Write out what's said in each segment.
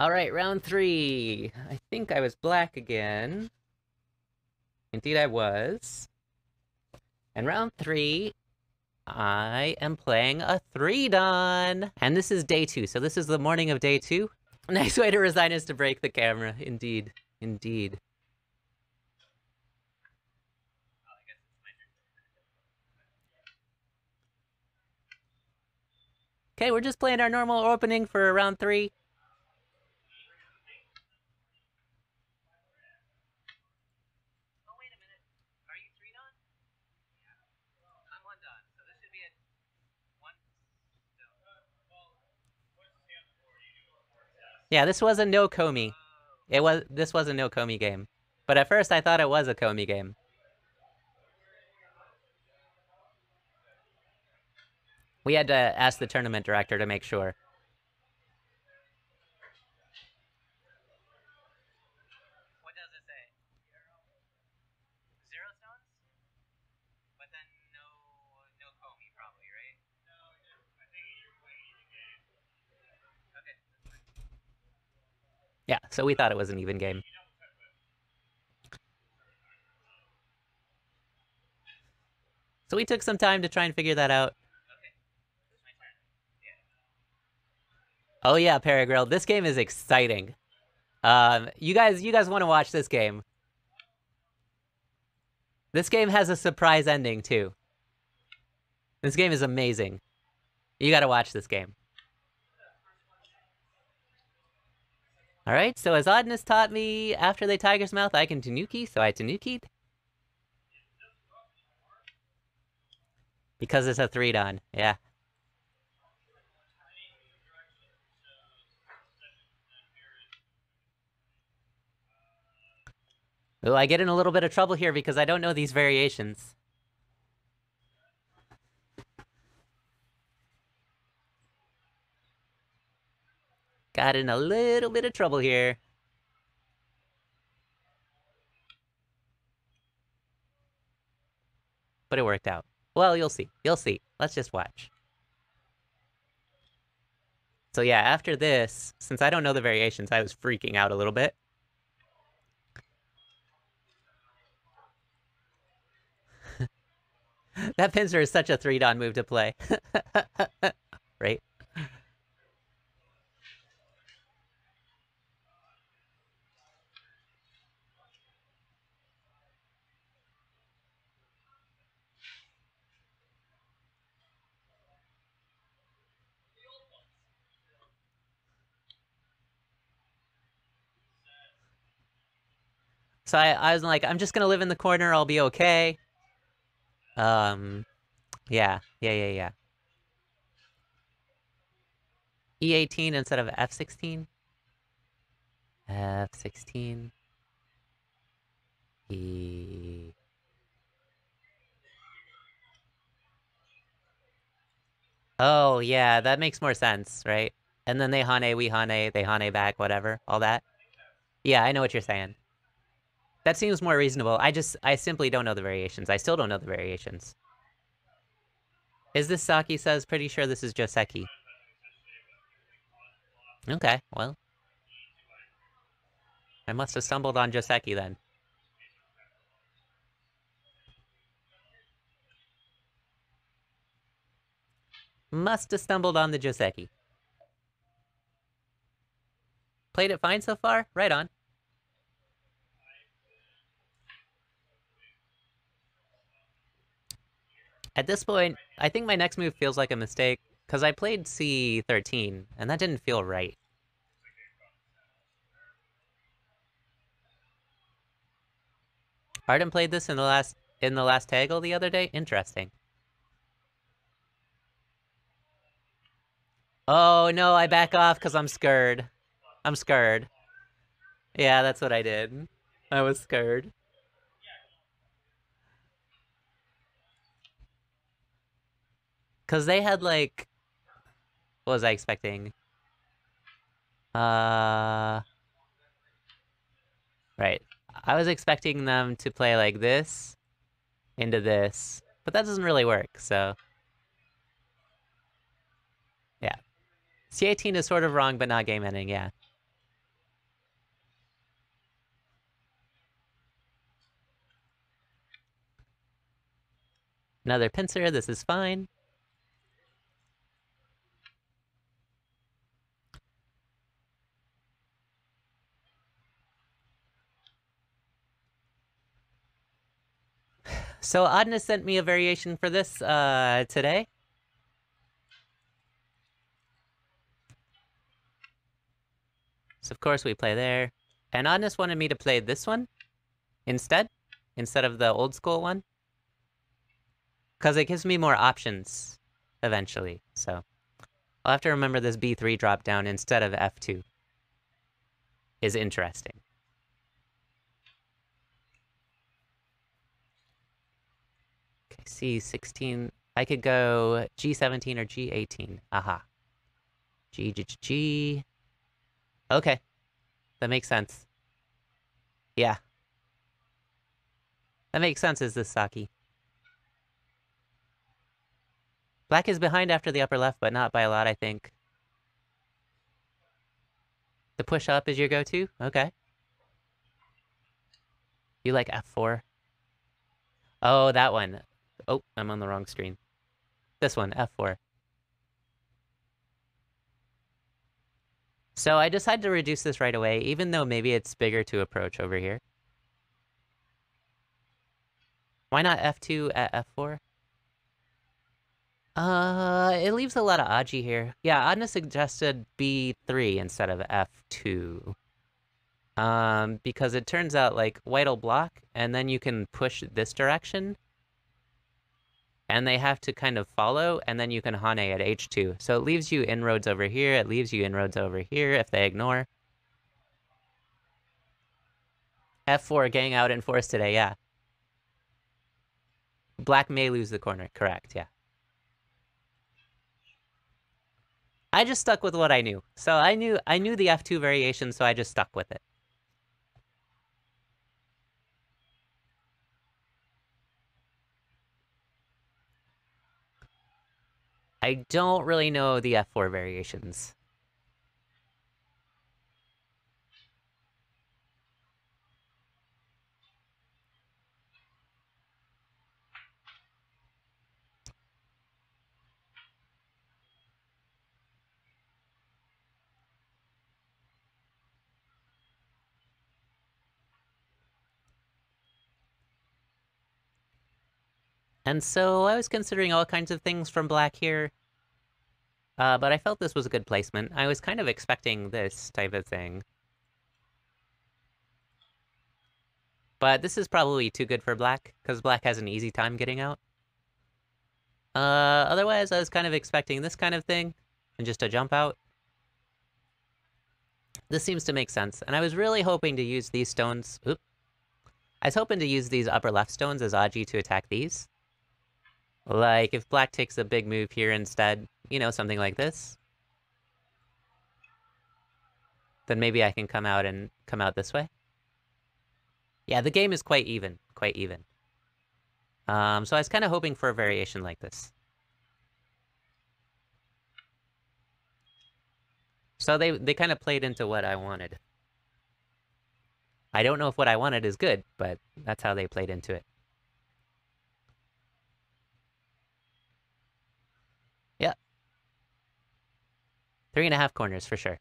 Alright, round three. I think I was black again. Indeed I was. And round three, I am playing a three dan. And this is day two, so this is the morning of day two. Nice way to resign is to break the camera. Indeed. Indeed. Okay, we're just playing our normal opening for round three. Yeah, this was a no Komi. It was this was a no Komi game. But at first I thought it was a Komi game. We had to ask the tournament director to make sure. What does it say? Zero stones? But then no no Komi probably, right? No, I think you're playing the game. Okay, that's fine. Yeah, so we thought it was an even game. So we took some time to try and figure that out. Oh yeah, Paragrill, this game is exciting. Um, you guys, you guys want to watch this game? This game has a surprise ending too. This game is amazing. You got to watch this game. All right, so as Oddness taught me, after they Tiger's Mouth, I can Tanuki, so I Tanuki'd. Because it's a 3-dan, yeah. Ooh, I get in a little bit of trouble here because I don't know these variations. Got in a little bit of trouble here. But it worked out. Well, you'll see. You'll see. Let's just watch. So yeah, after this, since I don't know the variations, I was freaking out a little bit. that pincer is such a three-dan move to play. right? So I, I was like, I'm just gonna live in the corner, I'll be okay. Um, yeah, yeah, yeah, yeah. E18 instead of F16? F16. E... Oh, yeah, that makes more sense, right? And then they Hane, we Hane, they Hane back, whatever, all that. Yeah, I know what you're saying. That seems more reasonable. I just, I simply don't know the variations. I still don't know the variations. Is this Saki says? Pretty sure this is Joseki. Okay, well. I must have stumbled on Joseki then. Must have stumbled on the Joseki. Played it fine so far? Right on. At this point, I think my next move feels like a mistake, because I played C13, and that didn't feel right. Arden played this in the last in the last Taggle the other day? Interesting. Oh no, I back off because I'm scared. I'm scared. Yeah, that's what I did. I was scared. Because they had, like... What was I expecting? Uh... Right. I was expecting them to play like this into this, but that doesn't really work, so... Yeah. C18 is sort of wrong, but not game-ending, yeah. Another pincer, this is fine. So Adna sent me a variation for this uh, today. So of course we play there. And Adnes wanted me to play this one instead, instead of the old school one. Because it gives me more options eventually, so... I'll have to remember this B3 drop down instead of F2. Is interesting. C16. I could go G17 or G18. Aha. G, G, G, G. Okay. That makes sense. Yeah. That makes sense, is this Saki. Black is behind after the upper left, but not by a lot, I think. The push up is your go-to? Okay. You like F4? Oh, that one. Oh, I'm on the wrong screen. This one, F4. So I decided to reduce this right away, even though maybe it's bigger to approach over here. Why not F2 at F4? Uh, it leaves a lot of Aji here. Yeah, Adna suggested B3 instead of F2. Um, because it turns out, like, white'll block, and then you can push this direction, and they have to kind of follow, and then you can Hane at H2. So it leaves you inroads over here, it leaves you inroads over here if they ignore. F4 gang out in force today, yeah. Black may lose the corner, correct, yeah. I just stuck with what I knew. So I knew I knew the F2 variation, so I just stuck with it. I don't really know the F4 variations. And so I was considering all kinds of things from black here. Uh, but I felt this was a good placement. I was kind of expecting this type of thing. But this is probably too good for black, because black has an easy time getting out. Uh, otherwise, I was kind of expecting this kind of thing, and just a jump out. This seems to make sense, and I was really hoping to use these stones... Oop. I was hoping to use these upper left stones as Aji to attack these. Like, if black takes a big move here instead, you know, something like this. Then maybe I can come out and come out this way. Yeah, the game is quite even, quite even. Um, so I was kind of hoping for a variation like this. So they, they kind of played into what I wanted. I don't know if what I wanted is good, but that's how they played into it. Three and a half corners for sure.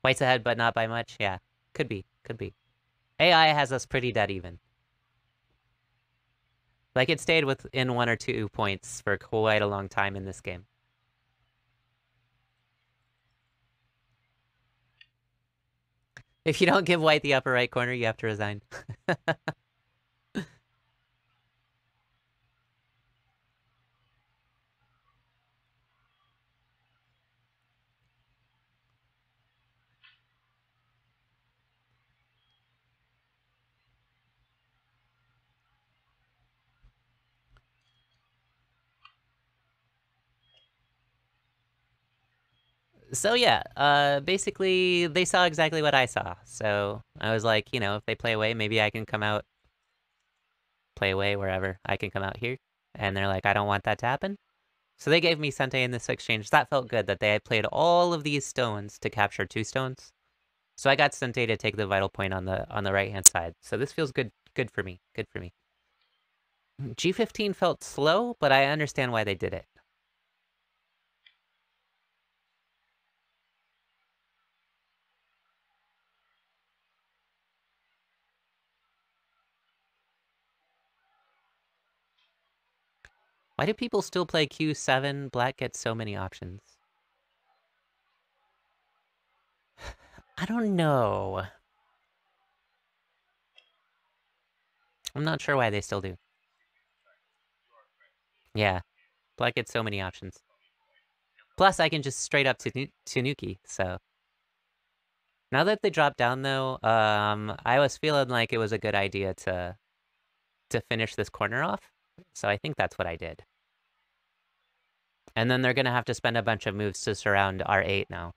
White's ahead, but not by much. Yeah, could be, could be. AI has us pretty dead even. Like, it stayed within one or two points for quite a long time in this game. If you don't give white the upper right corner, you have to resign. so yeah, uh, basically they saw exactly what I saw. So I was like, you know, if they play away, maybe I can come out, play away wherever. I can come out here. And they're like, I don't want that to happen. So they gave me Sente in this exchange. That felt good that they had played all of these stones to capture two stones. So I got Sente to take the vital point on the on the right hand side. So this feels good Good for me. Good for me. G15 felt slow, but I understand why they did it. Why do people still play Q7? Black gets so many options. I don't know. I'm not sure why they still do. Yeah. Black gets so many options. Plus, I can just straight up to Tanuki, so... Now that they dropped down, though, um, I was feeling like it was a good idea to to finish this corner off. So I think that's what I did. And then they're going to have to spend a bunch of moves to surround R8 now.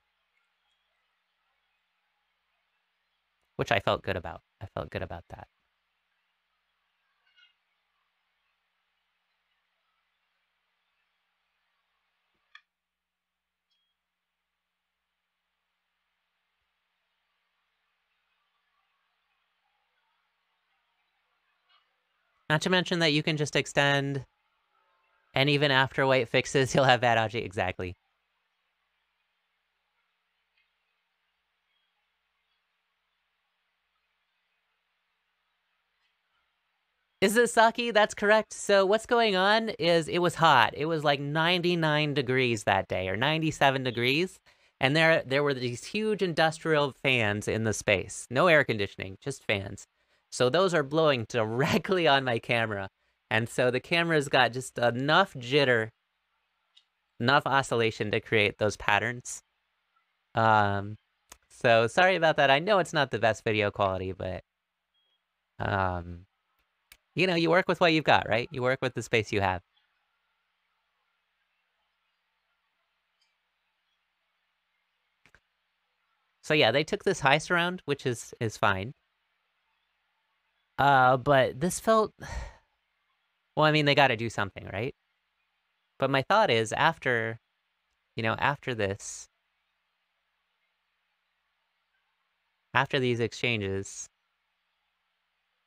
Which I felt good about. I felt good about that. Not to mention that you can just extend, and even after white fixes, he'll have bad object. Exactly. Is it Saki? That's correct. So what's going on is it was hot. It was like 99 degrees that day or 97 degrees. And there there were these huge industrial fans in the space. No air conditioning, just fans. So those are blowing directly on my camera. And so the camera's got just enough jitter, enough oscillation to create those patterns. Um, so sorry about that. I know it's not the best video quality, but um, you know, you work with what you've got, right? You work with the space you have. So yeah, they took this high surround, which is is fine. Uh, but this felt... Well, I mean, they got to do something, right? But my thought is, after, you know, after this, after these exchanges,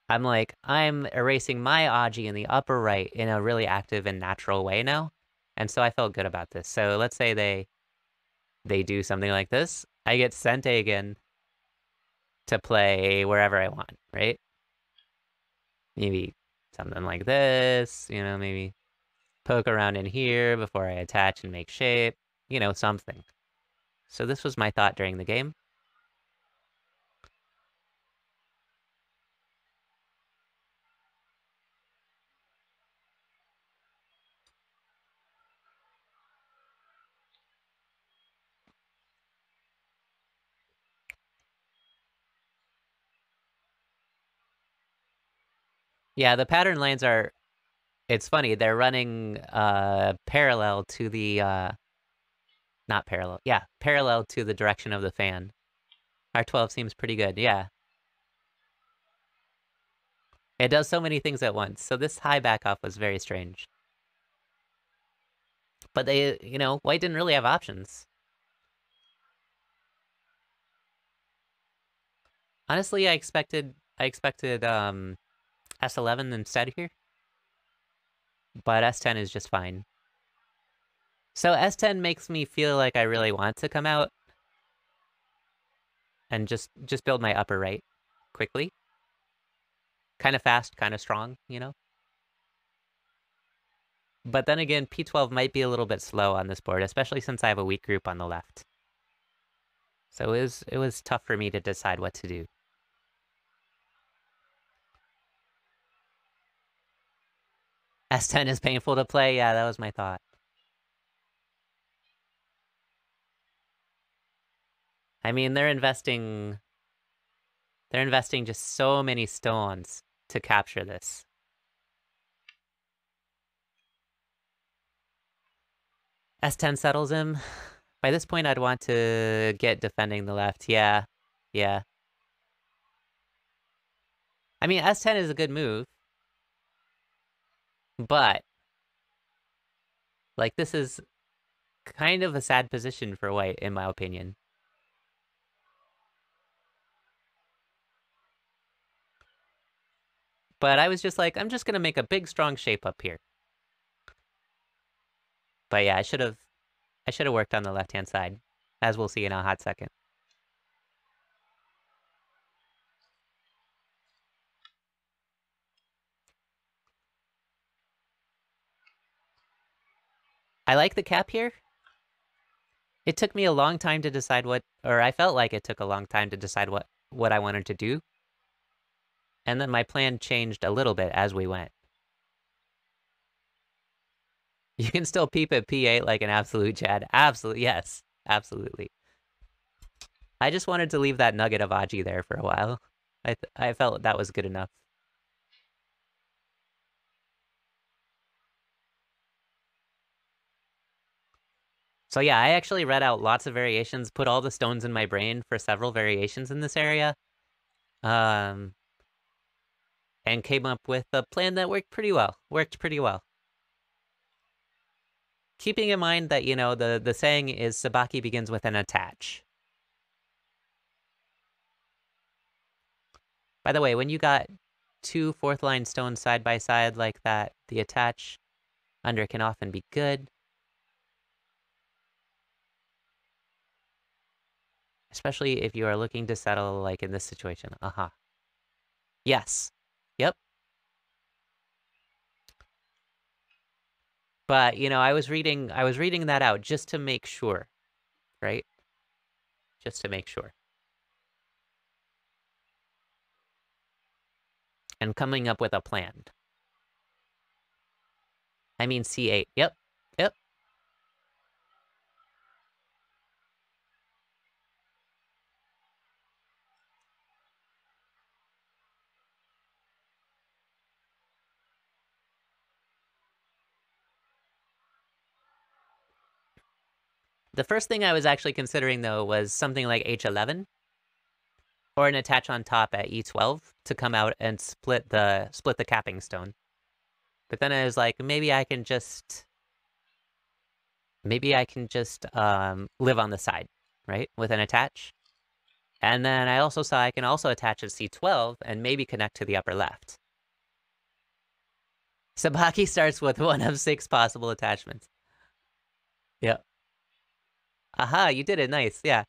I'm like, I'm erasing my Aji in the upper right in a really active and natural way now. And so I felt good about this. So let's say they they do something like this. I get Sente again to play wherever I want, right? maybe something like this, you know, maybe poke around in here before I attach and make shape, you know, something. So this was my thought during the game. Yeah, the pattern lanes are it's funny, they're running uh parallel to the uh not parallel. Yeah, parallel to the direction of the fan. R12 seems pretty good. Yeah. It does so many things at once. So this high back off was very strange. But they, you know, White didn't really have options. Honestly, I expected I expected um S11 instead here. But S10 is just fine. So S10 makes me feel like I really want to come out and just just build my upper right quickly. Kind of fast, kind of strong, you know? But then again, P12 might be a little bit slow on this board, especially since I have a weak group on the left. So it was, it was tough for me to decide what to do. S10 is painful to play? Yeah, that was my thought. I mean, they're investing... They're investing just so many stones to capture this. S10 settles him. By this point, I'd want to get defending the left. Yeah, yeah. I mean, S10 is a good move. But, like, this is kind of a sad position for White, in my opinion. But I was just like, I'm just gonna make a big strong shape up here. But yeah, I should have I should have worked on the left hand side, as we'll see in a hot second. I like the cap here. It took me a long time to decide what, or I felt like it took a long time to decide what, what I wanted to do. And then my plan changed a little bit as we went. You can still peep at P8 like an absolute Chad. Absolutely, yes. Absolutely. I just wanted to leave that nugget of Aji there for a while. I, I felt that was good enough. So yeah, I actually read out lots of variations, put all the stones in my brain for several variations in this area. Um, and came up with a plan that worked pretty well. Worked pretty well. Keeping in mind that, you know, the, the saying is Sabaki begins with an attach. By the way, when you got two fourth line stones side by side like that, the attach under can often be good. Especially if you are looking to settle like in this situation. Uh-huh. Yes. Yep. But, you know, I was reading I was reading that out just to make sure, right? Just to make sure. And coming up with a plan. I mean C8. Yep. Yep. The first thing I was actually considering, though, was something like H11 or an attach on top at E12 to come out and split the split the capping stone. But then I was like, maybe I can just maybe I can just um, live on the side, right, with an attach. And then I also saw I can also attach a C12 and maybe connect to the upper left. Sabaki starts with one of six possible attachments. Yep. Aha, you did it. Nice. Yeah.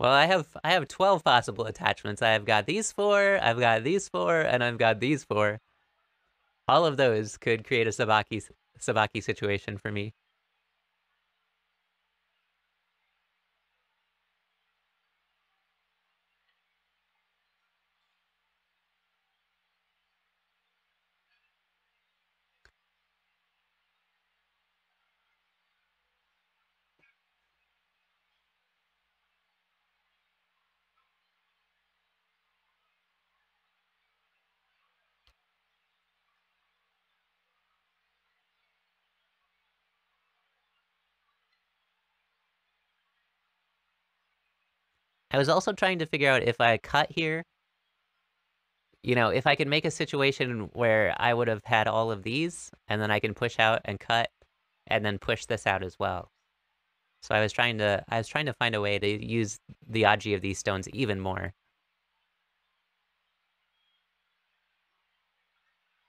Well, I have I have 12 possible attachments. I've got these four, I've got these four, and I've got these four. All of those could create a Sabaki Sabaki situation for me. I was also trying to figure out if I cut here, you know, if I could make a situation where I would have had all of these, and then I can push out and cut, and then push this out as well. So I was trying to, I was trying to find a way to use the Aji of these stones even more.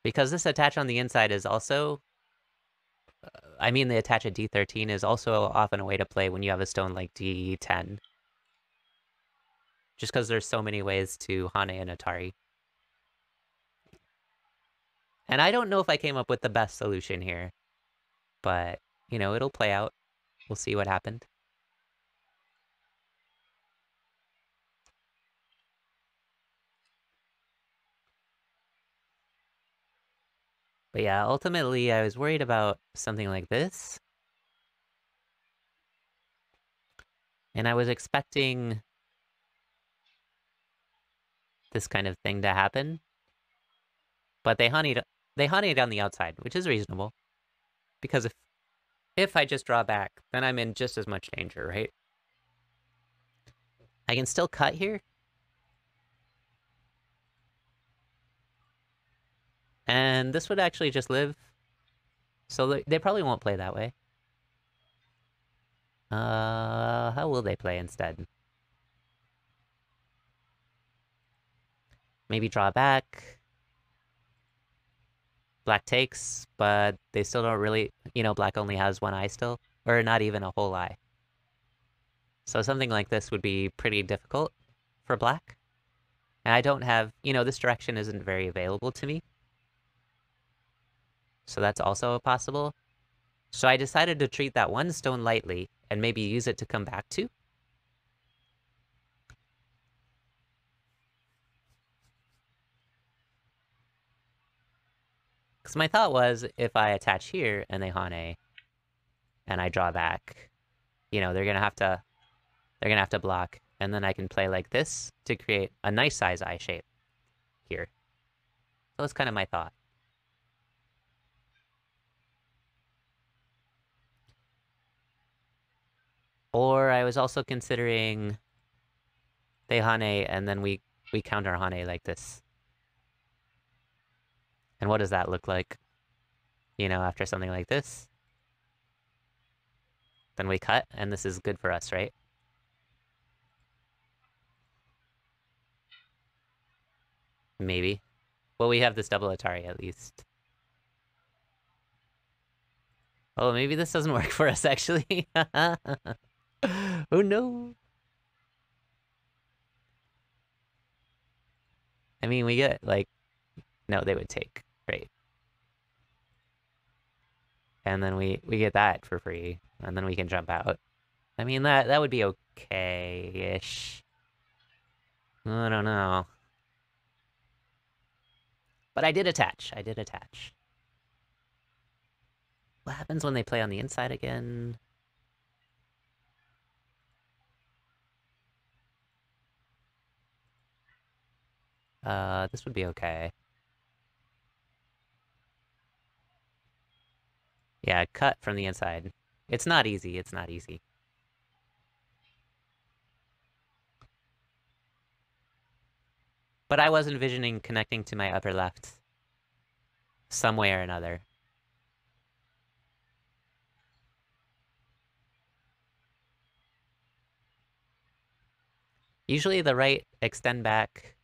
Because this attach on the inside is also, uh, I mean the attach at D13 is also often a way to play when you have a stone like D10 just because there's so many ways to Hane and Atari. And I don't know if I came up with the best solution here, but, you know, it'll play out. We'll see what happened. But yeah, ultimately I was worried about something like this. And I was expecting this kind of thing to happen. But they Haned they Haned on the outside, which is reasonable. Because if if I just draw back, then I'm in just as much danger, right? I can still cut here. And this would actually just live. So they, probably won't play that way. Uh, how will they play instead? Maybe draw back. Black takes, but they still don't really, you know, black only has one eye still, or not even a whole eye. So something like this would be pretty difficult for black. And I don't have, you know, this direction isn't very available to me. So that's also possible. So I decided to treat that one stone lightly and maybe use it to come back to. Because my thought was, if I attach here and they Hane, and I draw back, you know, they're gonna have to, they're gonna have to block, and then I can play like this to create a nice size eye shape here. So that's kind of my thought. Or I was also considering they Hane, and then we, we counter Hane like this. And what does that look like? You know, after something like this? Then we cut, and this is good for us, right? Maybe. Well, we have this double Atari at least. Oh, maybe this doesn't work for us, actually. oh, no. I mean, we get, like... No, they would take. Great. And then we, we get that for free. And then we can jump out. I mean, that, that would be okay-ish. I don't know. But I did attach. I did attach. What happens when they play on the inside again? Uh, this would be okay. Yeah, cut from the inside. It's not easy, it's not easy. But I was envisioning connecting to my upper left. Some way or another. Usually the right extend back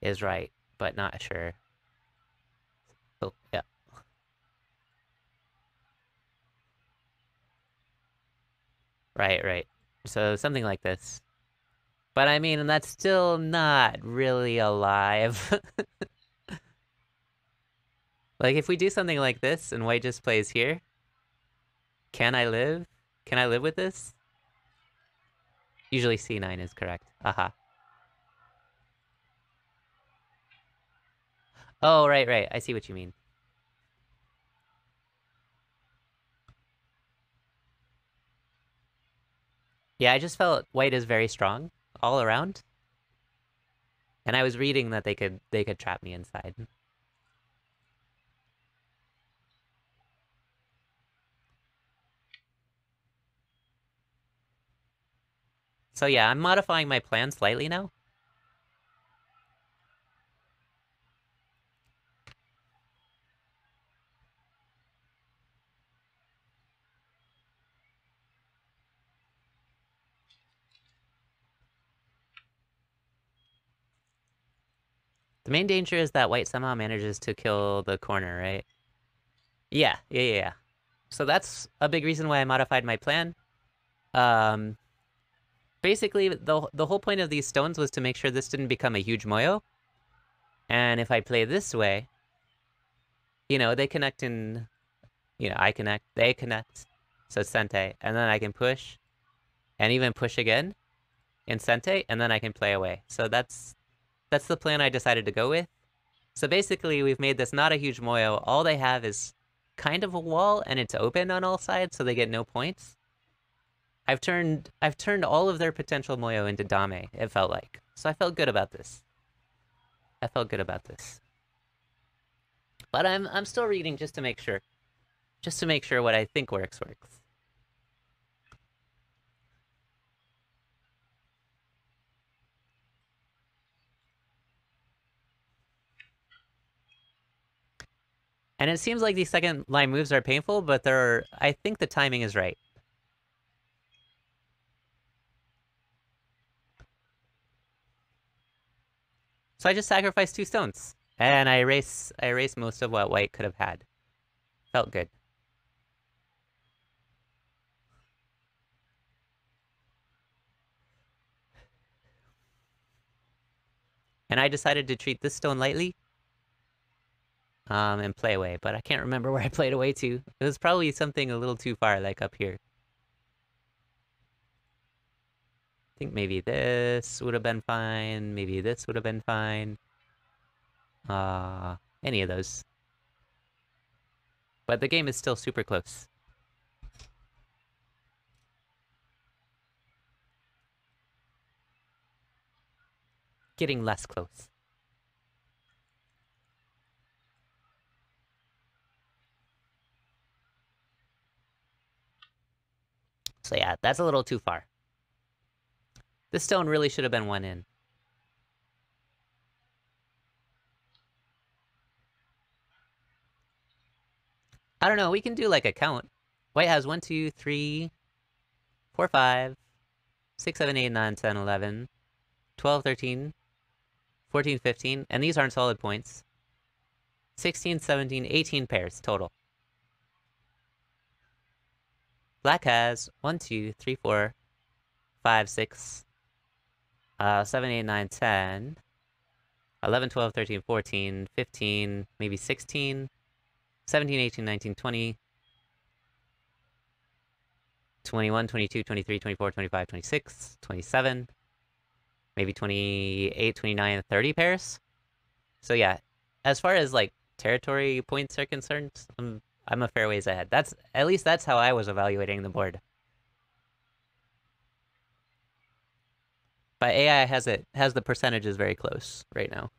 is right, but not sure. Oh, yeah. Right, right. So something like this. But I mean, that's still not really alive. like, if we do something like this and white just plays here, can I live? Can I live with this? Usually C9 is correct. Aha. Oh, right, right. I see what you mean. Yeah, I just felt white is very strong all around. And I was reading that they could they could trap me inside. So yeah, I'm modifying my plan slightly now. The main danger is that white somehow manages to kill the corner, right? Yeah, yeah, yeah, yeah. So that's a big reason why I modified my plan. Um, basically, the, the whole point of these stones was to make sure this didn't become a huge moyo. And if I play this way, you know, they connect in, you know, I connect, they connect, so Sente, and then I can push, and even push again in Sente, and then I can play away. So that's that's the plan I decided to go with. So basically, we've made this not a huge moyo. All they have is kind of a wall, and it's open on all sides, so they get no points. I've turned I've turned all of their potential moyo into dame, it felt like. So I felt good about this. I felt good about this. But I'm I'm still reading just to make sure. Just to make sure what I think works works. And it seems like these second line moves are painful, but they're I think the timing is right. So I just sacrificed two stones. And I erase I erase most of what white could have had. Felt good. And I decided to treat this stone lightly. Um, and play away, but I can't remember where I played away to. It was probably something a little too far, like up here. I think maybe this would have been fine. Maybe this would have been fine. Uh, any of those. But the game is still super close. Getting less close. So yeah, that's a little too far. This stone really should have been one in. I don't know, we can do like a count. White has 1, 2, 3, 4, 5, 6, 7, 8, 9, 10, 11, 12, 13, 14, 15, and these aren't solid points. 16, 17, 18 pairs total. Black has 1, 2, 3, 4, 5, 6, uh, 7, 8, 9, 10, 11, 12, 13, 14, 15, maybe 16, 17, 18, 19, 20, 21, 22, 23, 24, 25, 26, 27, maybe 28, 29, 30 pairs. So yeah, as far as like territory points are concerned, I'm I'm a fair ways ahead. That's at least that's how I was evaluating the board. But AI has it has the percentages very close right now.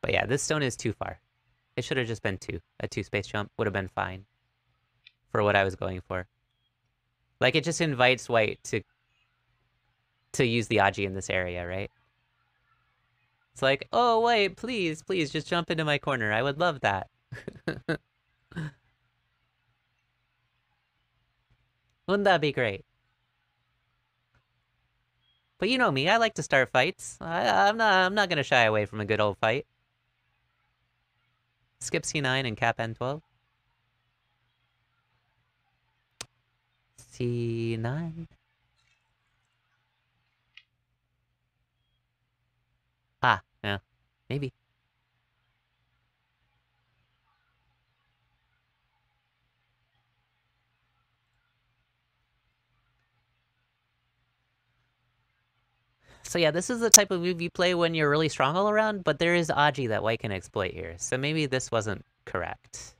But yeah, this stone is too far. It should have just been two. A two space jump would have been fine for what I was going for. Like it just invites white to to use the Aji in this area, right? It's like, oh wait, please, please just jump into my corner. I would love that. Wouldn't that be great? But you know me, I like to start fights. I, I'm not I'm not gonna shy away from a good old fight. Skip C9 and cap N12. C9. Ah, yeah. Maybe. So yeah, this is the type of move you play when you're really strong all around, but there is Aji that white can exploit here, so maybe this wasn't correct.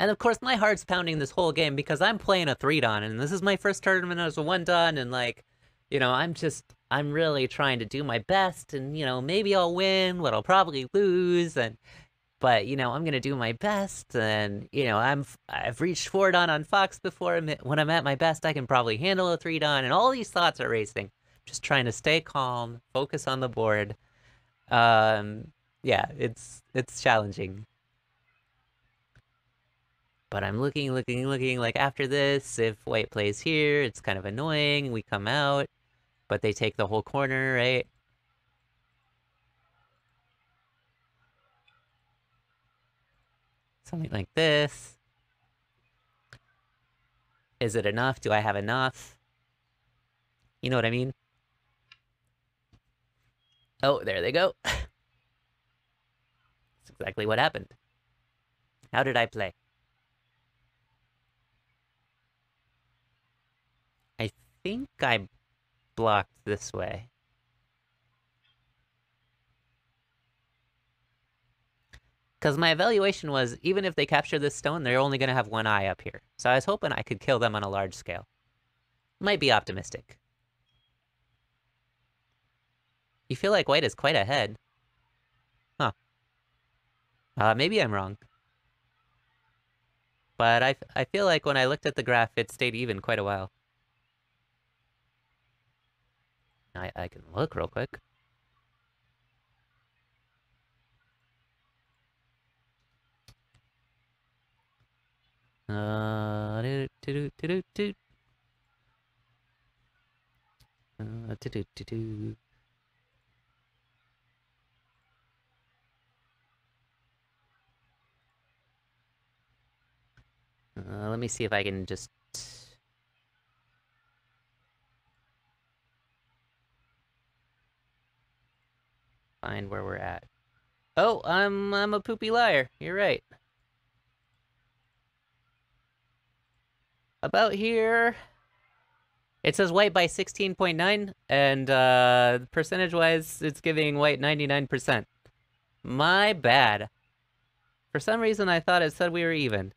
And of course, my heart's pounding this whole game because I'm playing a three dan, and this is my first tournament as a one dan, and like, you know, I'm just, I'm really trying to do my best, and you know, maybe I'll win, but I'll probably lose, and, but you know, I'm gonna do my best, and you know, I'm, I've reached four dan on Fox before. When I'm at my best, I can probably handle a three dan, and all these thoughts are racing. Just trying to stay calm, focus on the board. Um, yeah, it's it's challenging. But I'm looking, looking, looking, like after this, if white plays here, it's kind of annoying, we come out, but they take the whole corner, right? Something like this. Is it enough? Do I have enough? You know what I mean? Oh, there they go. That's exactly what happened. How did I play? Think I blocked this way. Because my evaluation was, even if they capture this stone, they're only going to have one eye up here. So I was hoping I could kill them on a large scale. Might be optimistic. You feel like white is quite ahead. Huh. Uh, maybe I'm wrong. But I, I feel like when I looked at the graph, it stayed even quite a while. I, I can look real quick. Uh. Uh. Uh, let me see if I can just find where we're at. Oh, I'm I'm a poopy liar. You're right. About here. It says white by 16.9, and uh, percentage-wise, it's giving white 99%. My bad. For some reason, I thought it said we were even.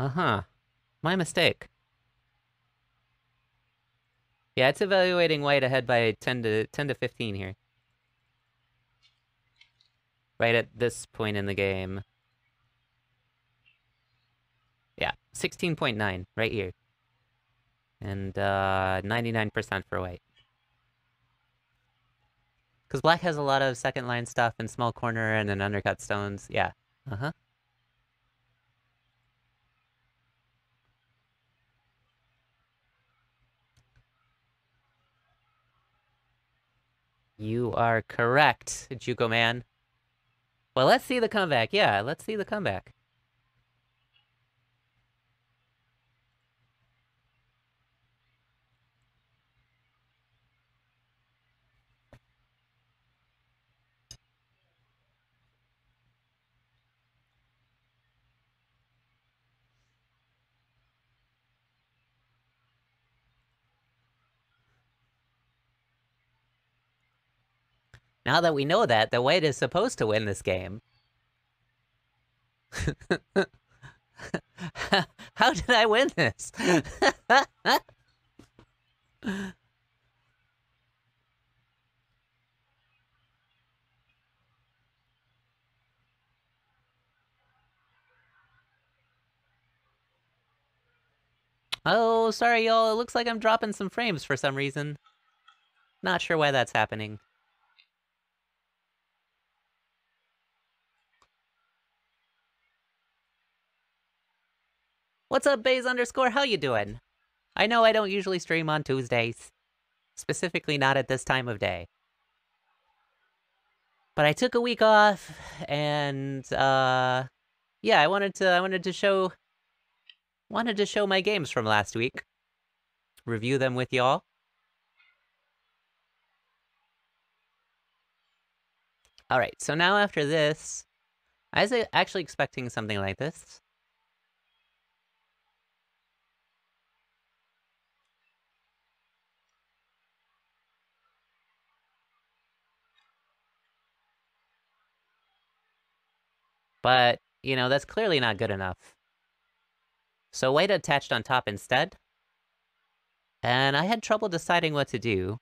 Uh-huh. My mistake. Yeah, it's evaluating white ahead by 10 to 10 to 15 here. Right at this point in the game. Yeah, 16.9 right here. And uh 99% for white. Because black has a lot of second line stuff and small corner and then undercut stones. Yeah. Uh-huh. You are correct, Juco man. Well, let's see the comeback. Yeah, let's see the comeback. Now that we know that, the white is supposed to win this game. How did I win this? oh, sorry y'all, it looks like I'm dropping some frames for some reason. Not sure why that's happening. What's up, Bays underscore? How you doing? I know I don't usually stream on Tuesdays. Specifically not at this time of day. But I took a week off, and, uh... Yeah, I wanted to, I wanted to show... Wanted to show my games from last week. Review them with y'all. Alright, so now after this... I was actually expecting something like this. But, you know, that's clearly not good enough. So white attached on top instead. And I had trouble deciding what to do.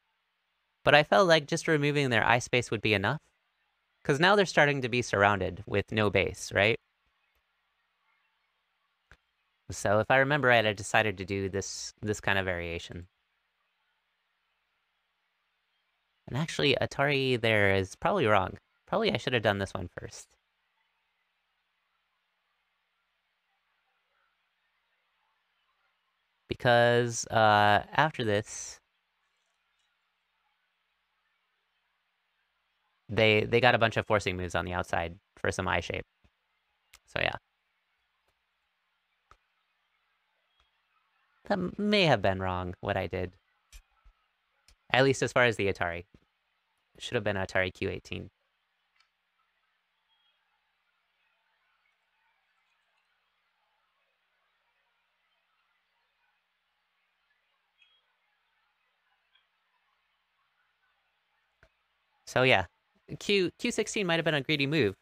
But I felt like just removing their eye space would be enough. Because now they're starting to be surrounded with no base, right? So if I remember right, I decided to do this this kind of variation. And actually, Atari there is probably wrong. Probably I should have done this one first. Because uh, after this, they they got a bunch of forcing moves on the outside for some eye shape. So yeah. That may have been wrong, what I did. At least as far as the Atari. Should have been Atari Q18. So yeah, Q Q16 might have been a greedy move.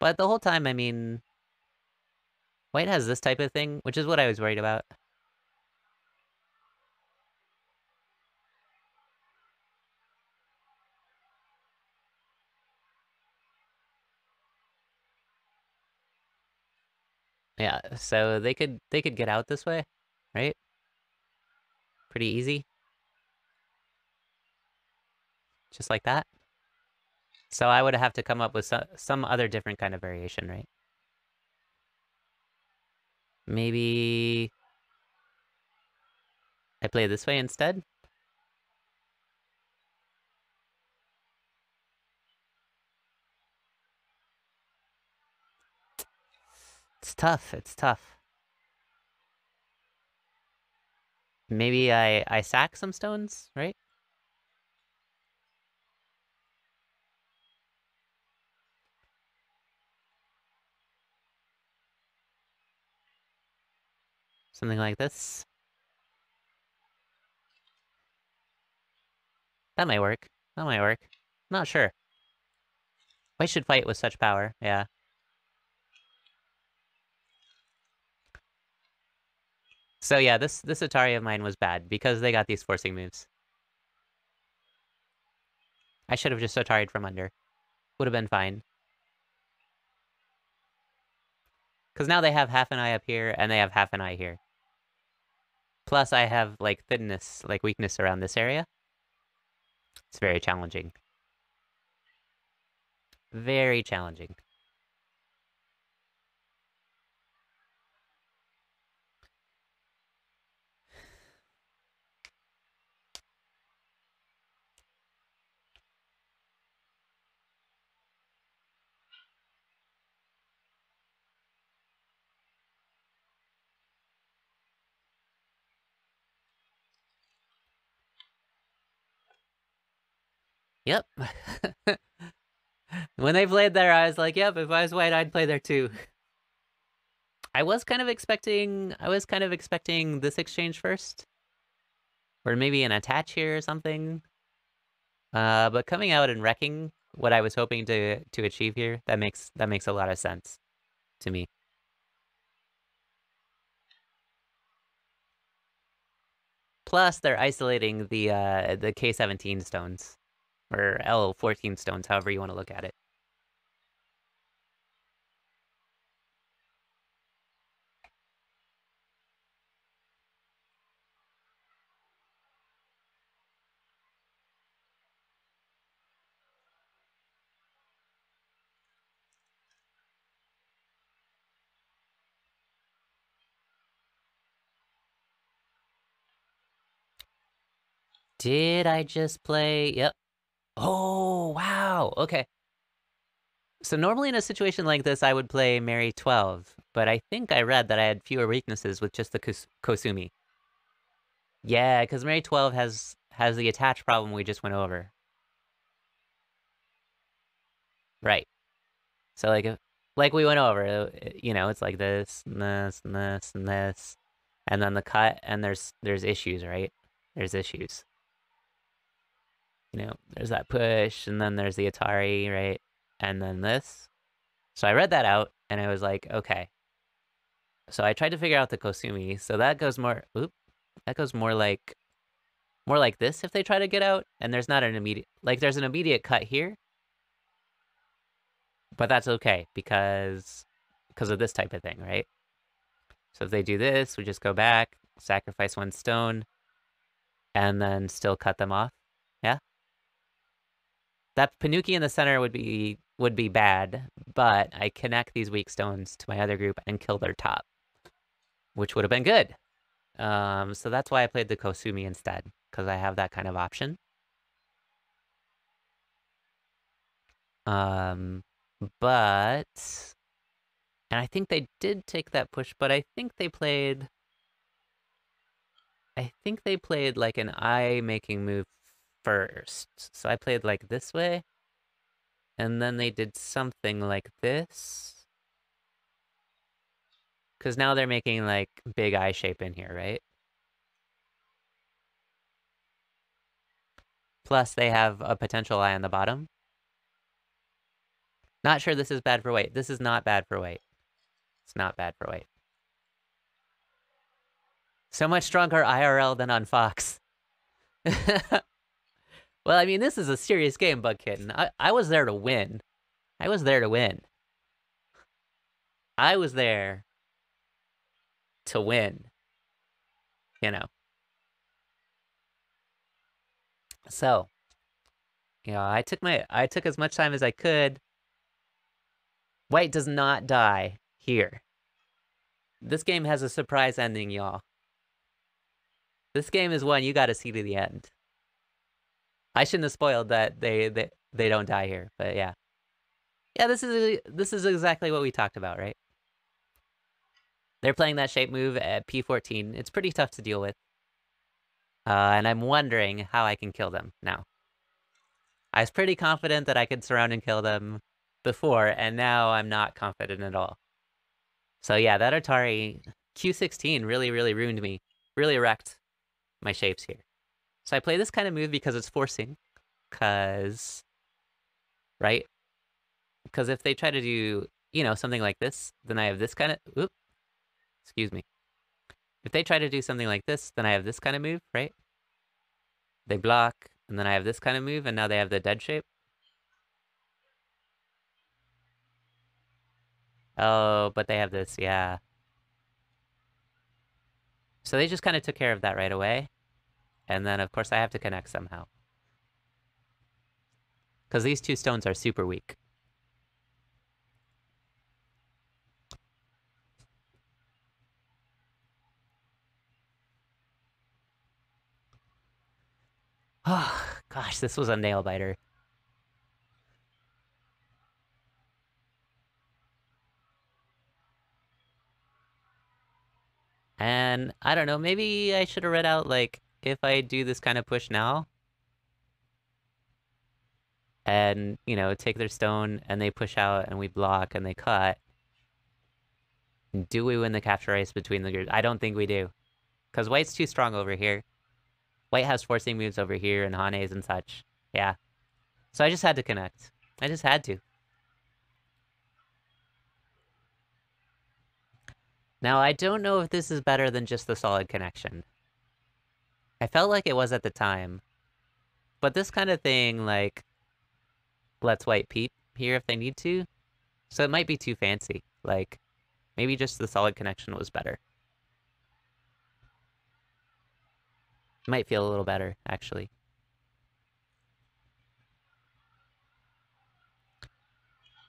But the whole time, I mean, White has this type of thing, which is what I was worried about. Yeah, so they could they could get out this way, right? Pretty easy. Just like that. So I would have to come up with some, some other different kind of variation, right? Maybe I play this way instead? It's tough, it's tough. Maybe I, I sack some stones, right? Something like this. That might work. That might work. Not sure. White should fight with such power, yeah. So yeah, this this Atari of mine was bad because they got these forcing moves. I should have just Atari'd from under. Would have been fine. Because now they have half an eye up here, and they have half an eye here. Plus, I have, like, thinness, like, weakness around this area. It's very challenging. Very challenging. Yep. when they played there, I was like, yep, if I was white, I'd play there too. I was kind of expecting, I was kind of expecting this exchange first. Or maybe an attach here or something. Uh, but coming out and wrecking what I was hoping to to achieve here, that makes that makes a lot of sense to me. Plus, they're isolating the uh, the K17 stones or L14 stones, however you want to look at it. Did I just play? Yep, Oh, wow. Okay. So normally in a situation like this, I would play Mary 12, but I think I read that I had fewer weaknesses with just the Kosumi. Yeah, because Mary 12 has has the attach problem we just went over. Right. So like, if, like we went over, uh, you know, it's like this, and this, and this, and this, and then the cut, and there's there's issues, right? There's issues you know, there's that push, and then there's the Atari, right? And then this. So I read that out, and I was like, okay. So I tried to figure out the Kosumi. So that goes more, oop, that goes more like, more like this if they try to get out, and there's not an immediate, like there's an immediate cut here. But that's okay, because, because of this type of thing, right? So if they do this, we just go back, sacrifice one stone, and then still cut them off. That Ponnuki in the center would be would be bad, but I connect these weak stones to my other group and kill their top, which would have been good. Um, so that's why I played the Kosumi instead, because I have that kind of option. Um, but, and I think they did take that push, but I think they played, I think they played like an eye making move first. So I played like this way. And then they did something like this. Because now they're making like big eye shape in here, right? Plus they have a potential eye on the bottom. Not sure this is bad for white. This is not bad for white. It's not bad for white. So much stronger IRL than on Fox. well, I mean, this is a serious game, Bug Kitten. I, I was there to win. I was there to win. I was there to win. You know. So, you know, I took my I took as much time as I could. White does not die here. This game has a surprise ending, y'all. This game is one you got to see to the end. I shouldn't have spoiled that they, they they don't die here, but yeah. Yeah, this is this is exactly what we talked about, right? They're playing that shape move at P14. It's pretty tough to deal with. Uh, and I'm wondering how I can kill them now. I was pretty confident that I could surround and kill them before, and now I'm not confident at all. So yeah, that Atari Q16 really, really ruined me. Really wrecked my shapes here. So I play this kind of move because it's forcing. Because, right? Because if they try to do, you know, something like this, then I have this kind of, oop, excuse me. If they try to do something like this, then I have this kind of move, right? They block, and then I have this kind of move, and now they have the dead shape. Oh, but they have this, yeah. So they just kind of took care of that right away. And then, of course, I have to connect somehow. Because these two stones are super weak. Oh, gosh, this was a nail biter. And I don't know, maybe I should have read out, like, if I do this kind of push now, and, you know, take their stone, and they push out, and we block, and they cut, do we win the capture race between the groups? I don't think we do. Because White's too strong over here. White has forcing moves over here, and Hanes and such. Yeah. So I just had to connect. I just had to. Now, I don't know if this is better than just the solid connection. I felt like it was at the time. But this kind of thing, like, lets white peep here if they need to. So it might be too fancy. Like, maybe just the solid connection was better. Might feel a little better, actually.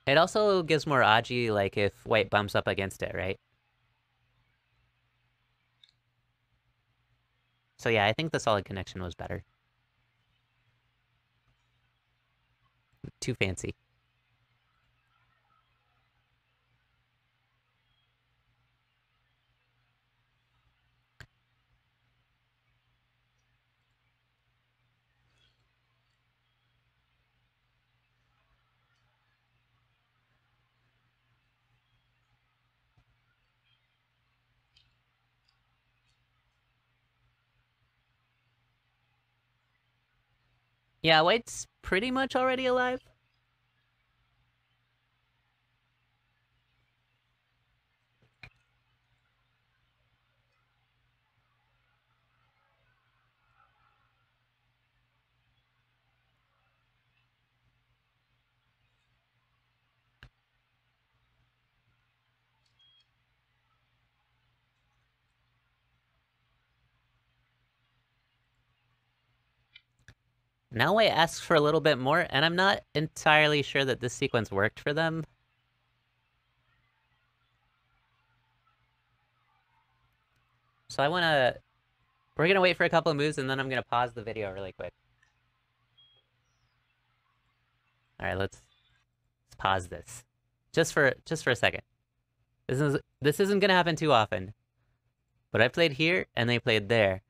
It also gives more Aji, like, if white bumps up against it, right? So yeah, I think the solid connection was better. Too fancy. Yeah, White's pretty much already alive. Now I ask for a little bit more, and I'm not entirely sure that this sequence worked for them. So I want to... We're going to wait for a couple of moves, and then I'm going to pause the video really quick. Alright, let's, let's pause this. Just for just for a second. This is this isn't gonna happen too often. But I played here and they played there.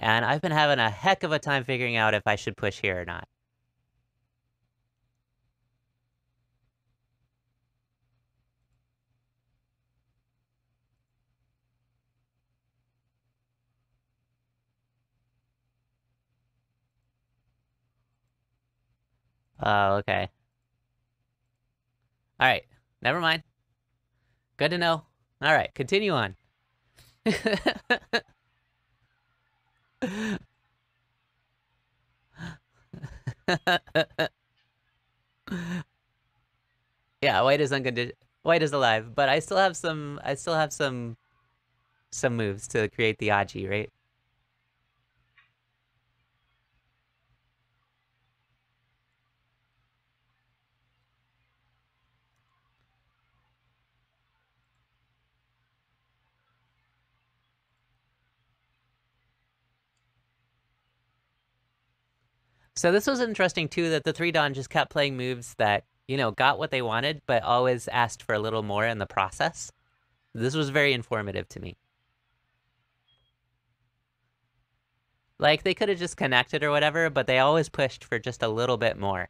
And I've been having a heck of a time figuring out if I should push here or not. Oh, okay. Alright, never mind. Good to know. Alright, continue on. yeah, white is unconditional. White is alive, but I still have some. I still have some, some moves to create the Aji, right? So this was interesting too that the three-dan just kept playing moves that, you know, got what they wanted, but always asked for a little more in the process. This was very informative to me. Like they could have just connected or whatever, but they always pushed for just a little bit more.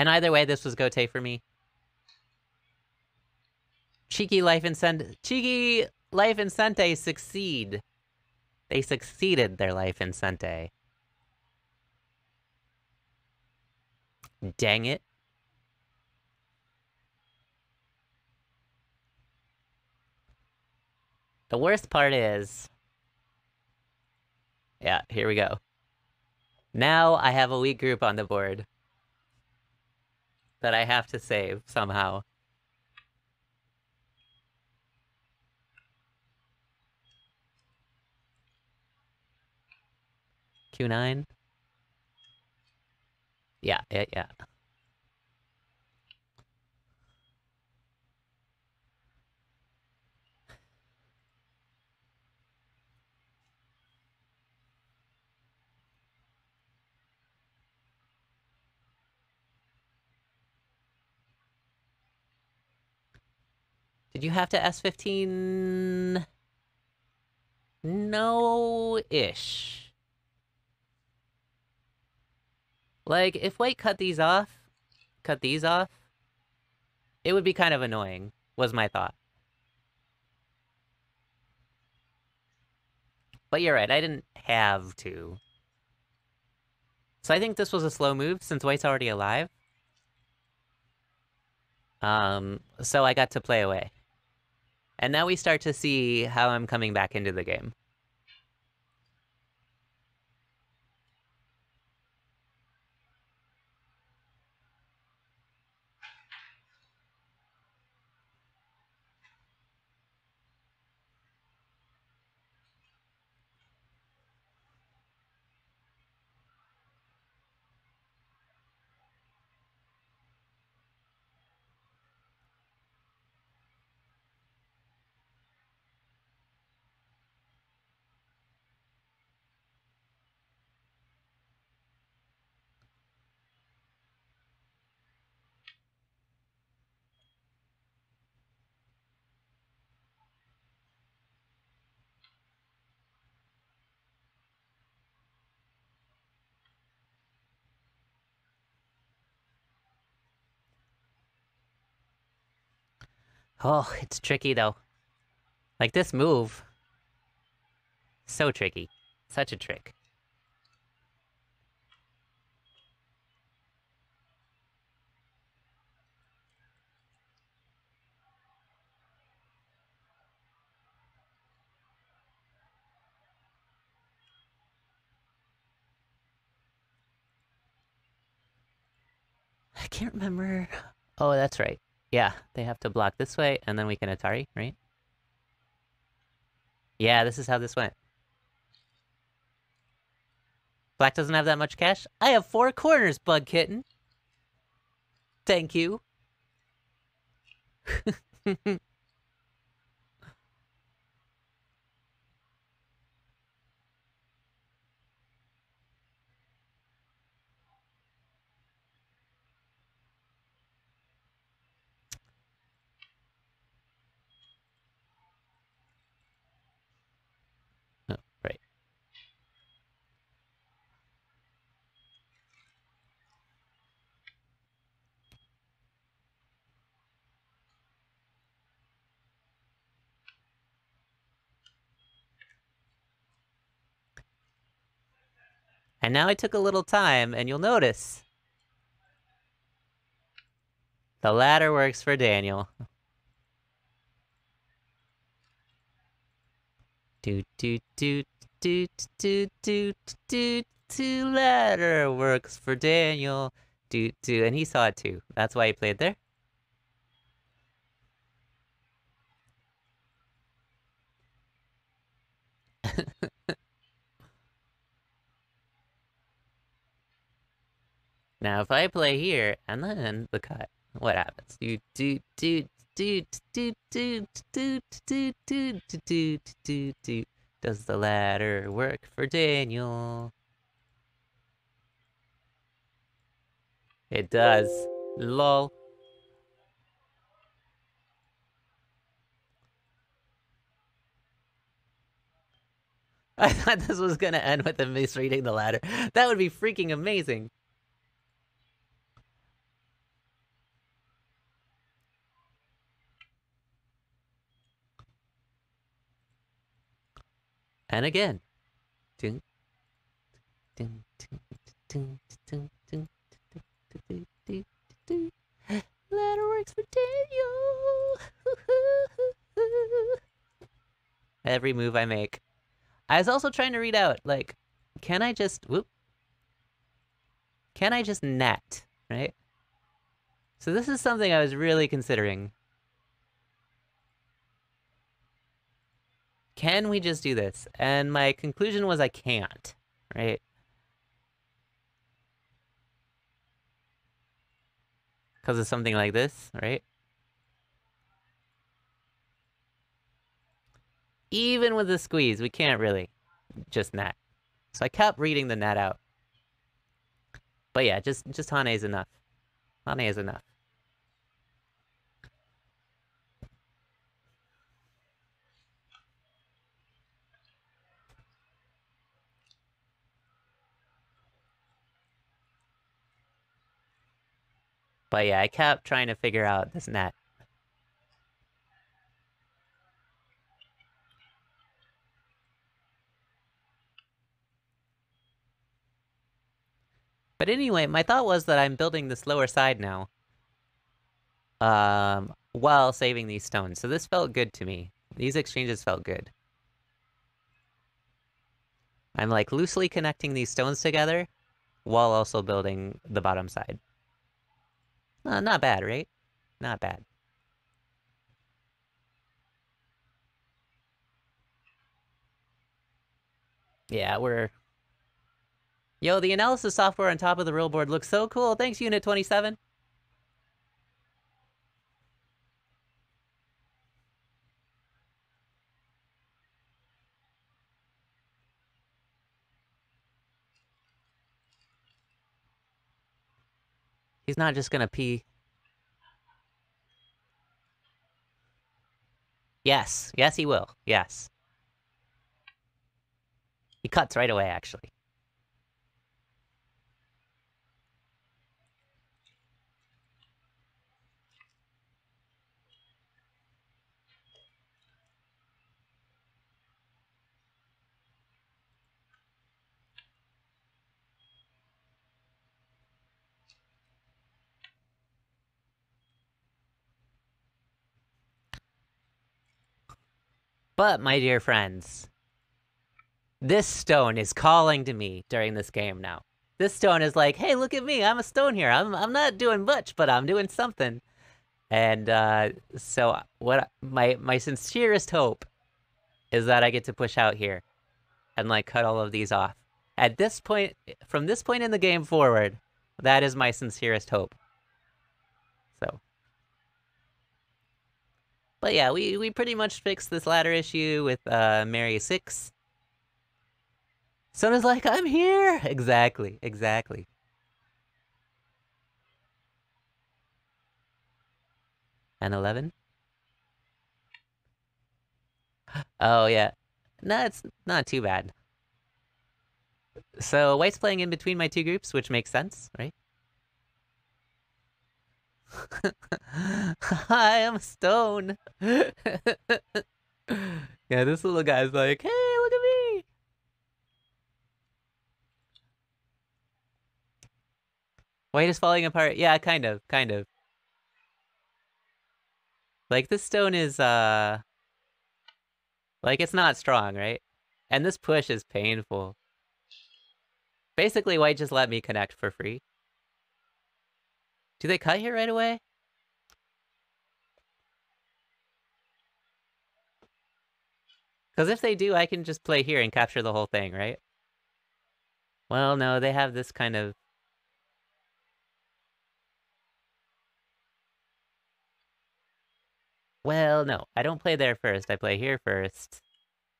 And either way, this was Gote for me. Cheeky Life and Cheeky Life and Sente succeed. They succeeded their life in Sente. Dang it. The worst part is... Yeah, here we go. Now I have a weak group on the board that I have to save somehow. Q9? Yeah, yeah, yeah. Did you have to S15? No-ish. Like, if White cut these off, cut these off, it would be kind of annoying, was my thought. But you're right, I didn't have to. So I think this was a slow move, since White's already alive. Um, so I got to play away. And now we start to see how I'm coming back into the game. Oh, it's tricky though. Like this move. So tricky. Such a trick. I can't remember. Oh, that's right. Yeah, they have to block this way, and then we can Atari, right? Yeah, this is how this went. Black doesn't have that much cash? I have four corners, Bug Kitten. Thank you. And now I took a little time, and you'll notice the ladder works for Daniel. Do do do do do do do do ladder works for Daniel. Do do and he saw it too. That's why he played there. Now if I play here and then the cut, what happens? Do do do do do do do do do do do do does the ladder work for Daniel? It does. Lol. I thought this was gonna end with him misreading the ladder. That would be freaking amazing. And again. Ding, ding, ding, Ladder works for Daniel. Every move I make. I was also trying to read out, like, can I just, whoop. Can I just net, right? So this is something I was really considering Can we just do this? And my conclusion was I can't, right? Because of something like this, right? Even with the squeeze, we can't really just net. So I kept reading the net out. But yeah, just just Hane is enough. Hane is enough. But yeah, I kept trying to figure out this net. But anyway, my thought was that I'm building this lower side now. Um, while saving these stones. So this felt good to me. These exchanges felt good. I'm like loosely connecting these stones together while also building the bottom side. Uh, not bad, right? Not bad. Yeah, we're... Yo, the analysis software on top of the real board looks so cool. Thanks, Unit 27. He's not just gonna pee. Yes. Yes, he will. Yes. He cuts right away, actually. But, my dear friends, this stone is calling to me during this game now. This stone is like, hey, look at me, I'm a stone here. I'm, I'm not doing much, but I'm doing something. And uh, so what my my sincerest hope is that I get to push out here and like cut all of these off. At this point, from this point in the game forward, that is my sincerest hope. So but yeah, we, we pretty much fixed this ladder issue with uh, Mary 6. Sona's like, I'm here! Exactly, exactly. And 11? Oh, yeah. No, it's not too bad. So, White's playing in between my two groups, which makes sense, right? I am stone. yeah, this little guy's like, hey, look at me. White is falling apart. Yeah, kind of, kind of. Like this stone is uh like it's not strong, right? And this push is painful. Basically, white just let me connect for free. Do they cut here right away? Because if they do, I can just play here and capture the whole thing, right? Well, no, they have this kind of... Well, no, I don't play there first. I play here first.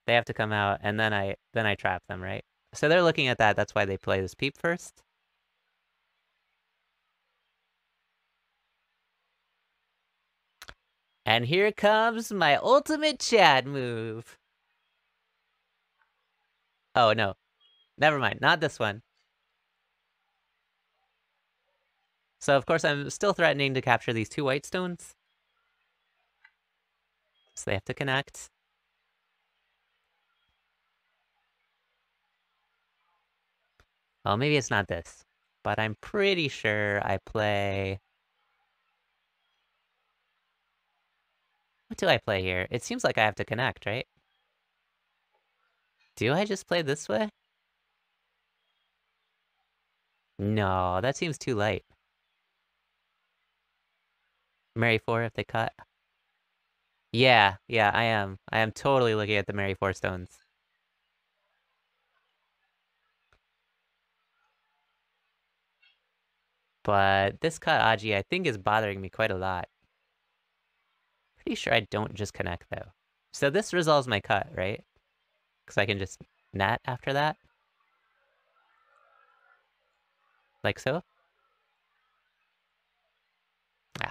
They have to come out, and then I then I trap them, right? So they're looking at that. That's why they play this peep first. And here comes my ultimate Chad move. Oh, no. Never mind. Not this one. So, of course, I'm still threatening to capture these two white stones. So they have to connect. Well, maybe it's not this. But I'm pretty sure I play... What do I play here? It seems like I have to connect, right? Do I just play this way? No, that seems too light. Mary 4 if they cut. Yeah, yeah, I am. I am totally looking at the Mary 4 stones. But this cut Aji I think is bothering me quite a lot. Pretty sure I don't just connect though. So this resolves my cut, right? Because I can just net after that. Like so. Yeah.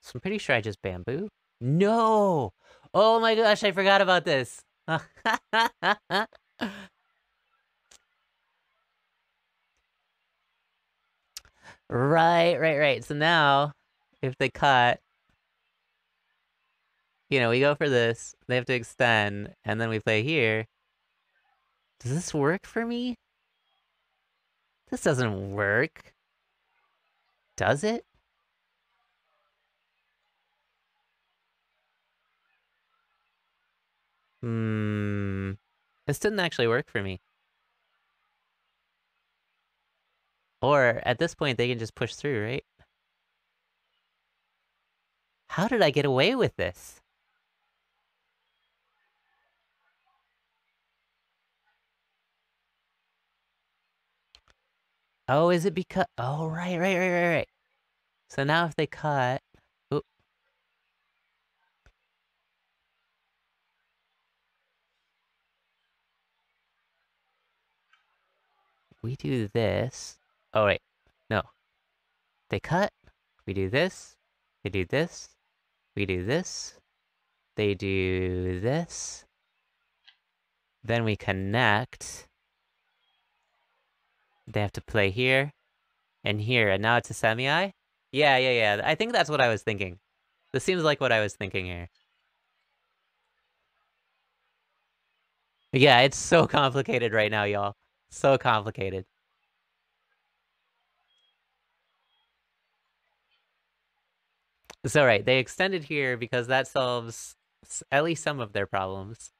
So I'm pretty sure I just bamboo. No! Oh my gosh, I forgot about this. Right, right, right. So now, if they cut, you know, we go for this, they have to extend, and then we play here. Does this work for me? This doesn't work. Does it? Hmm. This didn't actually work for me. Or, at this point, they can just push through, right? How did I get away with this? Oh, is it because... Oh, right, right, right, right, right. So now if they cut... We do this. Oh, wait. No. They cut. We do this. They do this. We do this. They do this. Then we connect. They have to play here and here, and now it's a semi-eye? Yeah, yeah, yeah. I think that's what I was thinking. This seems like what I was thinking here. Yeah, it's so complicated right now, y'all. So complicated. So right, they extended here because that solves at least some of their problems.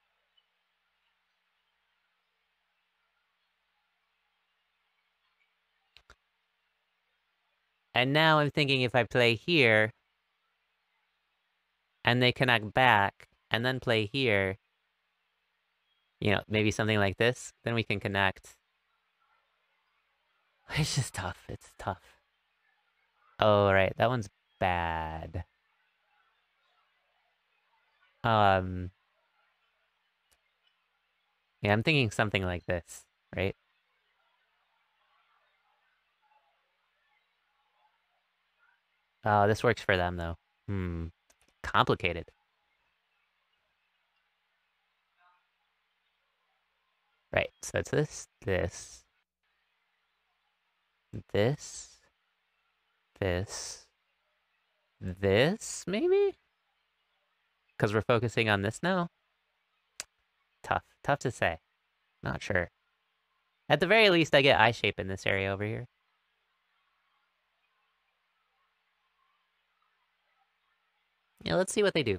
And now I'm thinking if I play here, and they connect back, and then play here, you know, maybe something like this, then we can connect. It's just tough. It's tough. Oh, right. That one's bad. Um... Yeah, I'm thinking something like this, right? Oh, this works for them, though. Hmm. Complicated. Right, so it's this, this, this, this, this, maybe? Because we're focusing on this now? Tough. Tough to say. Not sure. At the very least, I get eye shape in this area over here. Yeah, let's see what they do.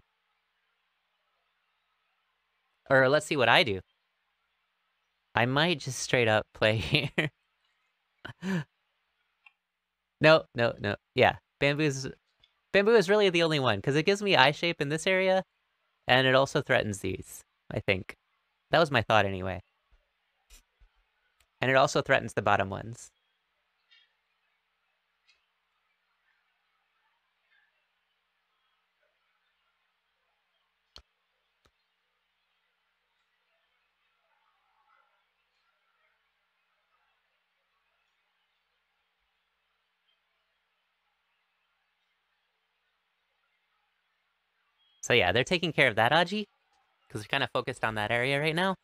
Or let's see what I do. I might just straight up play here. no, no, no. Yeah, bamboo's bamboo is really the only one because it gives me eye shape in this area, and it also threatens these. I think that was my thought anyway. And it also threatens the bottom ones. So yeah, they're taking care of that Aji, because they're kind of focused on that area right now.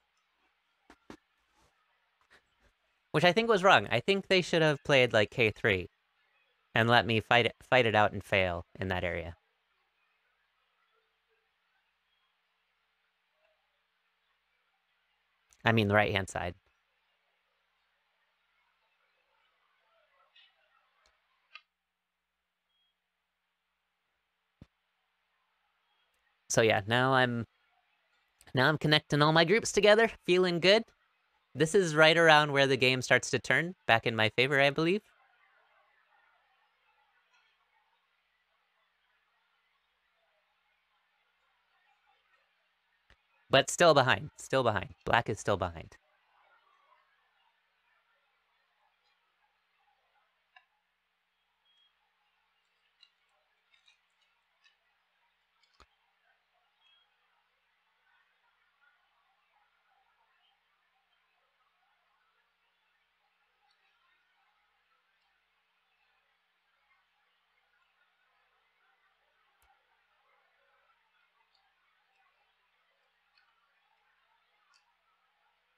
Which I think was wrong. I think they should have played like K3 and let me fight it, fight it out and fail in that area. I mean the right-hand side. So yeah, now I'm now I'm connecting all my groups together, feeling good. This is right around where the game starts to turn, back in my favor, I believe. But still behind, still behind. Black is still behind.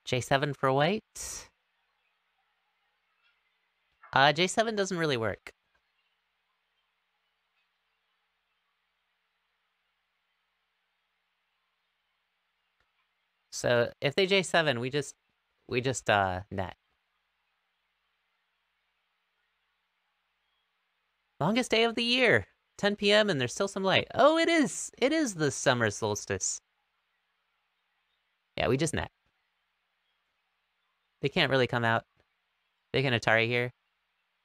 J7 for white. Uh, J7 doesn't really work. So if they J7, we just we just uh net. Longest day of the year. 10 p.m. and there's still some light. Oh, it is. It is the summer solstice. Yeah, we just net. They can't really come out. They can Atari here,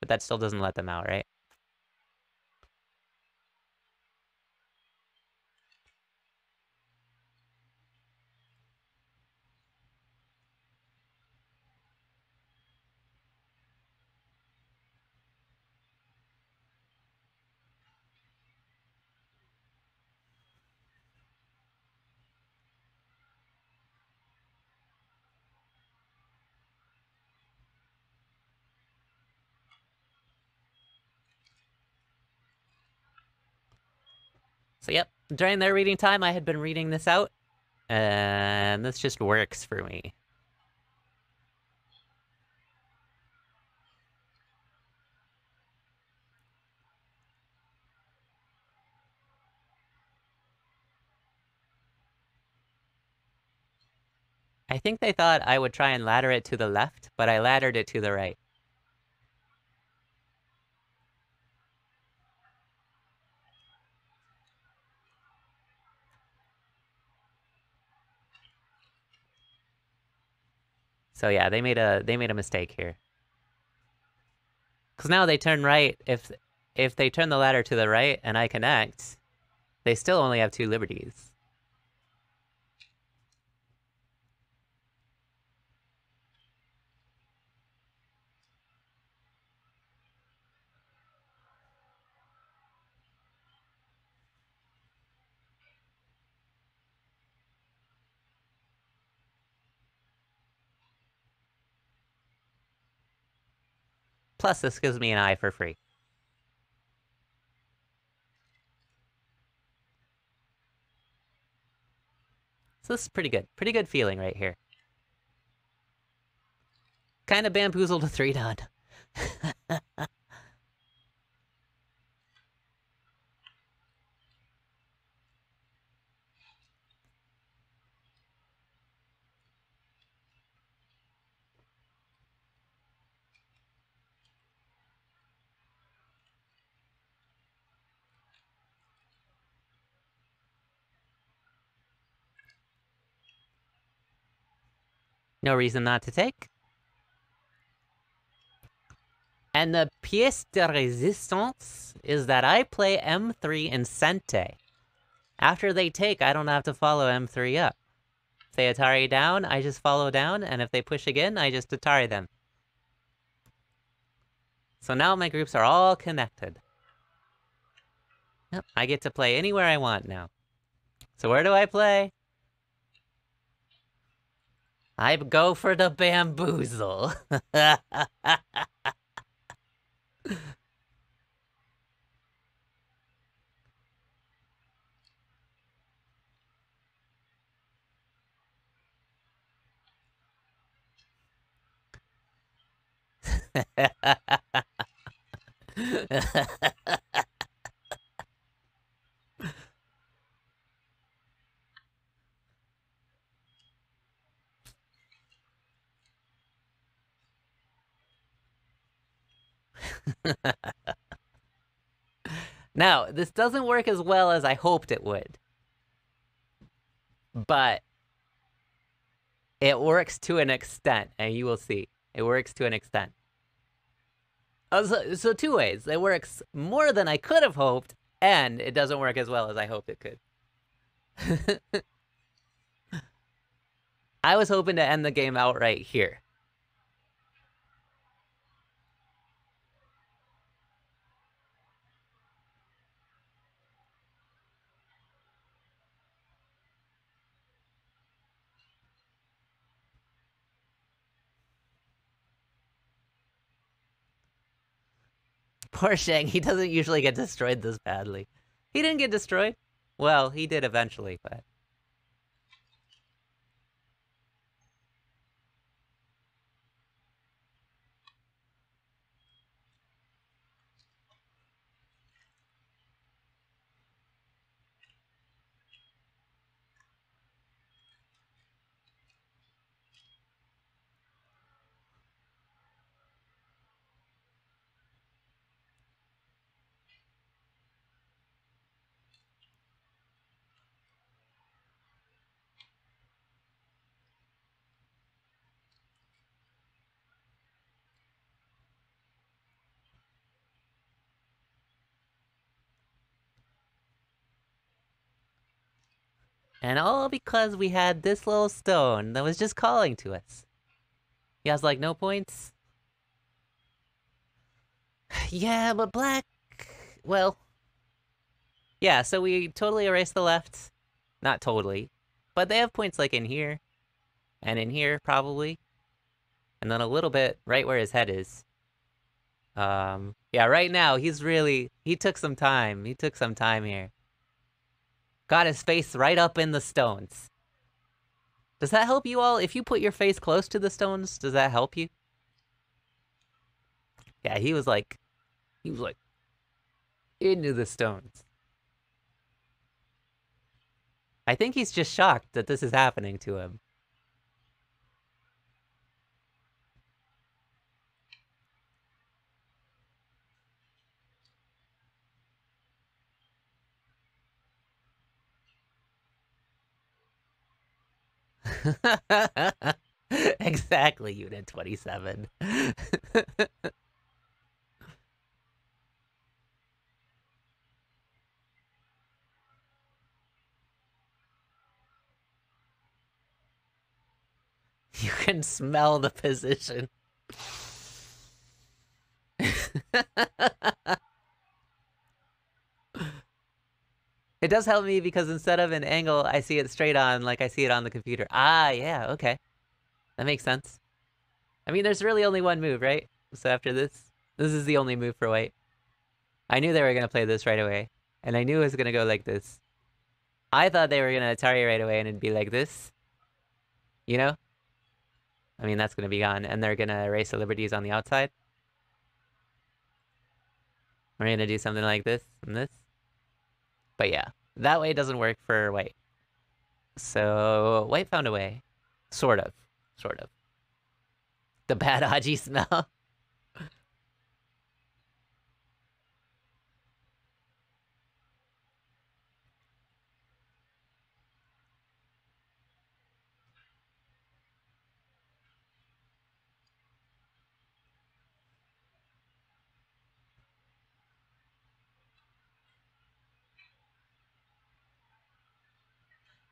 but that still doesn't let them out, right? So yep, during their reading time, I had been reading this out, and this just works for me. I think they thought I would try and ladder it to the left, but I laddered it to the right. So yeah, they made a they made a mistake here. Cause now they turn right. If if they turn the ladder to the right and I connect, they still only have two liberties. Plus, this gives me an eye for free. So this is pretty good. Pretty good feeling right here. Kind of bamboozled a three dan. No reason not to take. And the pièce de résistance is that I play M3 in Sente. After they take, I don't have to follow M3 up. If they Atari down, I just follow down, and if they push again, I just Atari them. So now my groups are all connected. Yep, I get to play anywhere I want now. So where do I play? I go for the bamboozle. now, this doesn't work as well as I hoped it would. But it works to an extent, and you will see. It works to an extent. Uh, so, so two ways. It works more than I could have hoped, and it doesn't work as well as I hoped it could. I was hoping to end the game outright here. Poor Sheng, he doesn't usually get destroyed this badly. He didn't get destroyed. Well, he did eventually, but... And all because we had this little stone that was just calling to us. He has like no points. yeah, but black... Well... Yeah, so we totally erased the left. Not totally. But they have points like in here. And in here, probably. And then a little bit right where his head is. Um, yeah, right now, he's really... He took some time. He took some time here. Got his face right up in the stones. Does that help you all? If you put your face close to the stones, does that help you? Yeah, he was like, he was like, into the stones. I think he's just shocked that this is happening to him. exactly, Unit 27. you can smell the position. It does help me because instead of an angle, I see it straight on like I see it on the computer. Ah, yeah, okay. That makes sense. I mean, there's really only one move, right? So after this, this is the only move for white. I knew they were going to play this right away. And I knew it was going to go like this. I thought they were going to Atari right away and it'd be like this. You know? I mean, that's going to be gone. And they're going to erase the liberties on the outside. We're going to do something like this and this. But yeah, that way doesn't work for white. So white found a way. Sort of. Sort of. The bad Aji smell.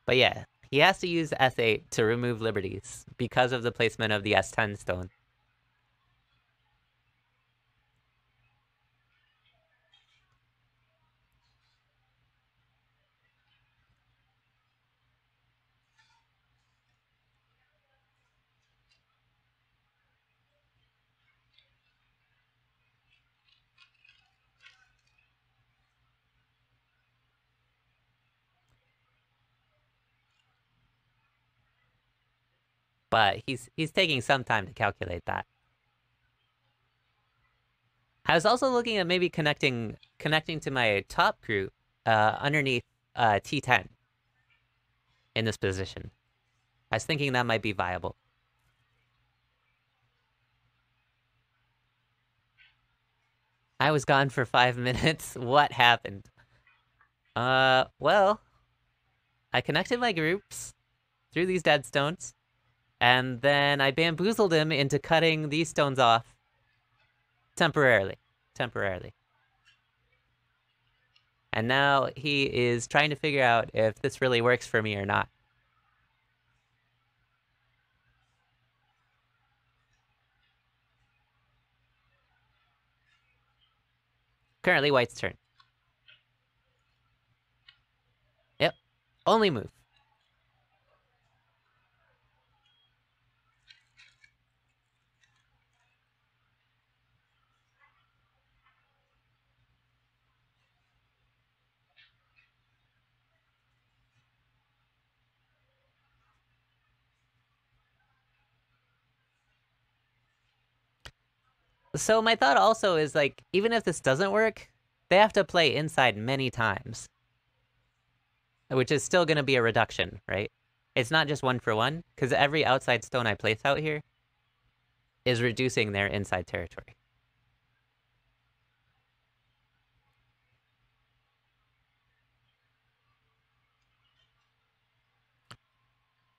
But yeah, he has to use S8 to remove liberties because of the placement of the S10 stone. But he's he's taking some time to calculate that. I was also looking at maybe connecting connecting to my top group uh, underneath uh, T10 in this position. I was thinking that might be viable. I was gone for five minutes. What happened? Uh, well, I connected my groups through these dead stones. And then I bamboozled him into cutting these stones off. Temporarily. Temporarily. And now he is trying to figure out if this really works for me or not. Currently white's turn. Yep. Only move. So my thought also is like, even if this doesn't work, they have to play inside many times. Which is still going to be a reduction, right? It's not just one for one, because every outside stone I place out here is reducing their inside territory.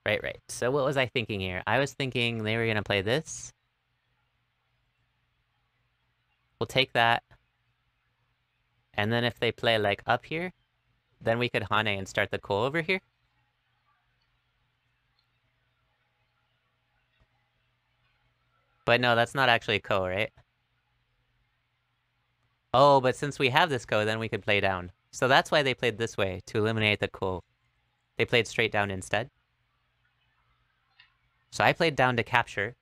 Right, right. So what was I thinking here? I was thinking they were going to play this. We'll take that. And then if they play like up here, then we could Hane and start the Ko over here. But no, that's not actually Ko, right? Oh, but since we have this Ko, then we could play down. So that's why they played this way, to eliminate the Ko. They played straight down instead. So I played down to capture.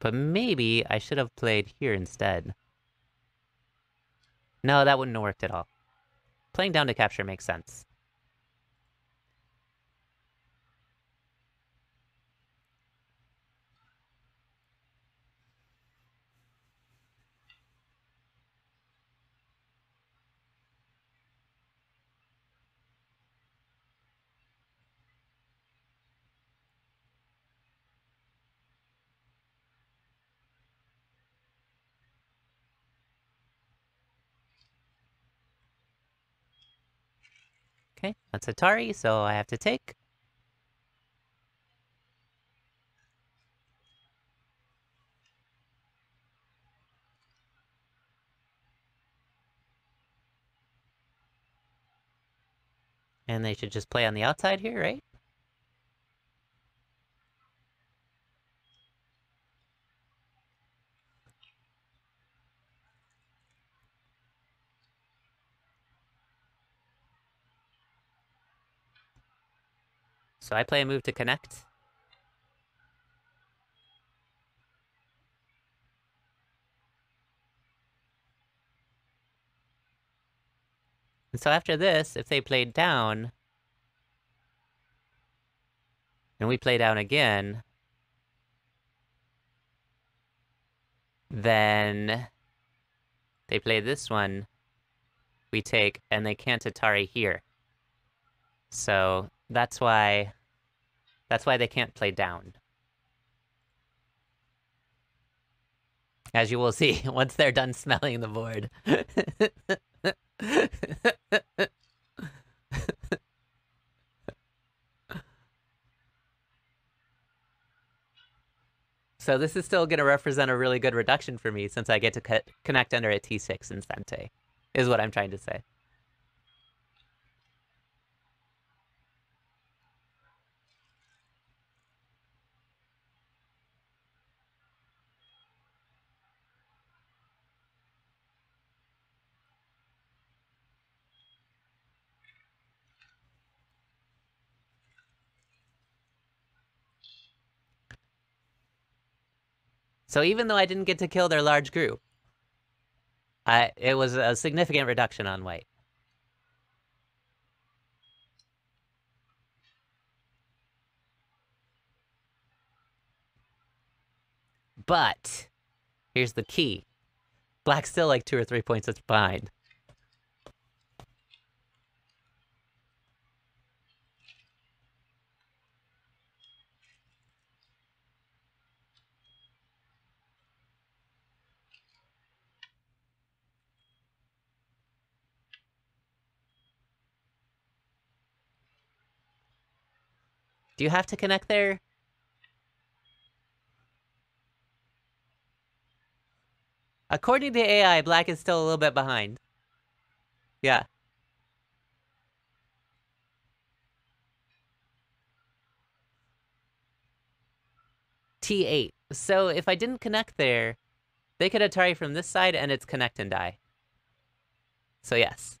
But maybe I should have played here instead. No, that wouldn't have worked at all. Playing down to capture makes sense. Okay, that's Atari, so I have to take. And they should just play on the outside here, right? So I play a move to connect. And so after this, if they played down, and we play down again, then they play this one, we take, and they can't Atari here. So that's why that's why they can't play down. As you will see once they're done smelling the board. So this is still going to represent a really good reduction for me since I get to co connect under a T6 in Sente, is what I'm trying to say. So even though I didn't get to kill their large group, I it was a significant reduction on white. But here's the key. Black's still like two or three points behind. Do you have to connect there? According to AI, black is still a little bit behind. Yeah. T8. So if I didn't connect there, they could Atari from this side and it's connect and die. So yes.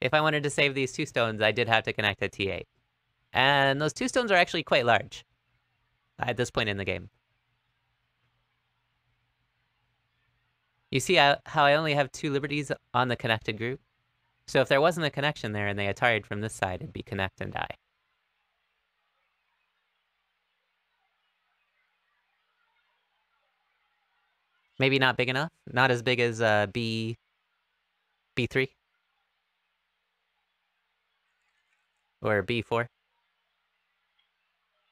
If I wanted to save these two stones, I did have to connect at T8. And those two stones are actually quite large at this point in the game. You see how, I only have two liberties on the connected group? So if there wasn't a connection there and they Atari'd from this side, it'd be connect and die. Maybe not big enough? Not as big as uh, B... B3? Or B4?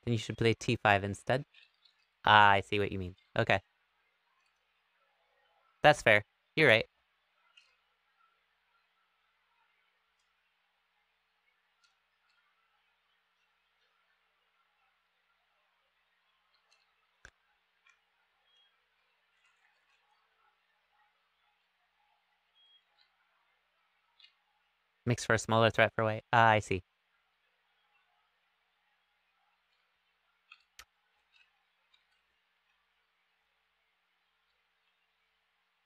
Then you should play t5 instead. Ah, I see what you mean. Okay. That's fair. You're right. Makes for a smaller threat for white. Ah, I see.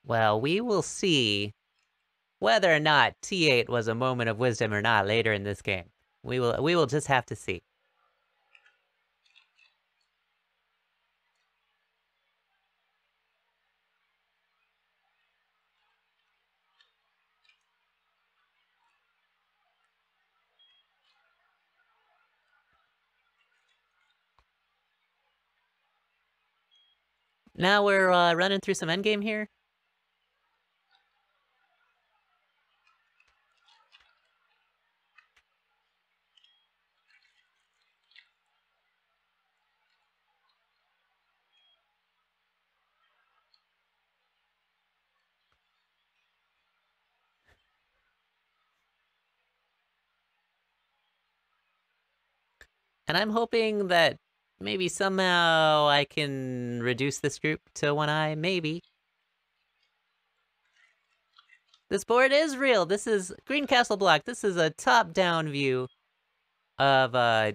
Well, we will see whether or not T8 was a moment of wisdom or not later in this game. We will we will just have to see. Now we're uh, running through some endgame here. And I'm hoping that maybe somehow I can reduce this group to one eye, maybe. This board is real. This is Green Castle Block. This is a top-down view of uh,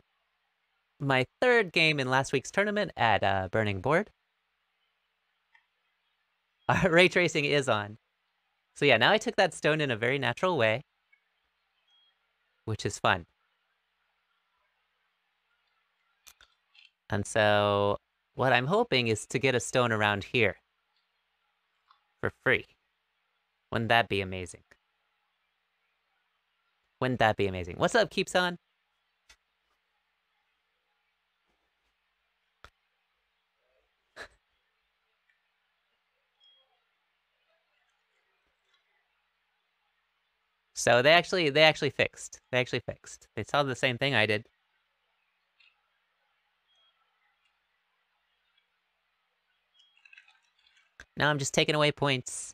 my third game in last week's tournament at uh, Burning Board. Uh, ray tracing is on. So yeah, now I took that stone in a very natural way, which is fun. And so what I'm hoping is to get a stone around here for free. Wouldn't that be amazing? Wouldn't that be amazing? What's up, Keeps On? So they actually they actually fixed. They actually fixed. They saw the same thing I did. Now I'm just taking away points.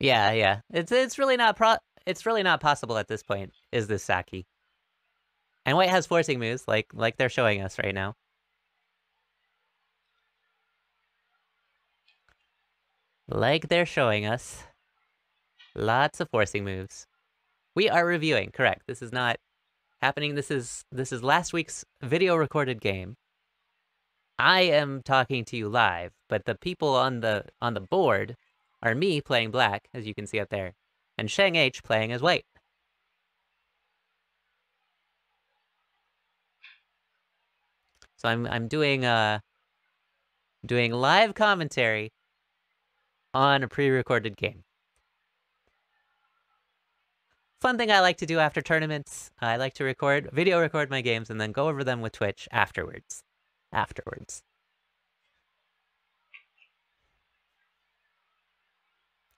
Yeah, yeah. It's it's really not pro it's really not possible at this point, is this Seki. And White has forcing moves, like like they're showing us right now. Like they're showing us. Lots of forcing moves. We are reviewing, correct. This is not happening. This is this is last week's video recorded game. I am talking to you live, but the people on the on the board are me playing black, as you can see up there, and Sheng H playing as white. So I'm I'm doing uh doing live commentary on a pre-recorded game. Fun thing I like to do after tournaments, I like to record, video record my games and then go over them with Twitch afterwards. Afterwards.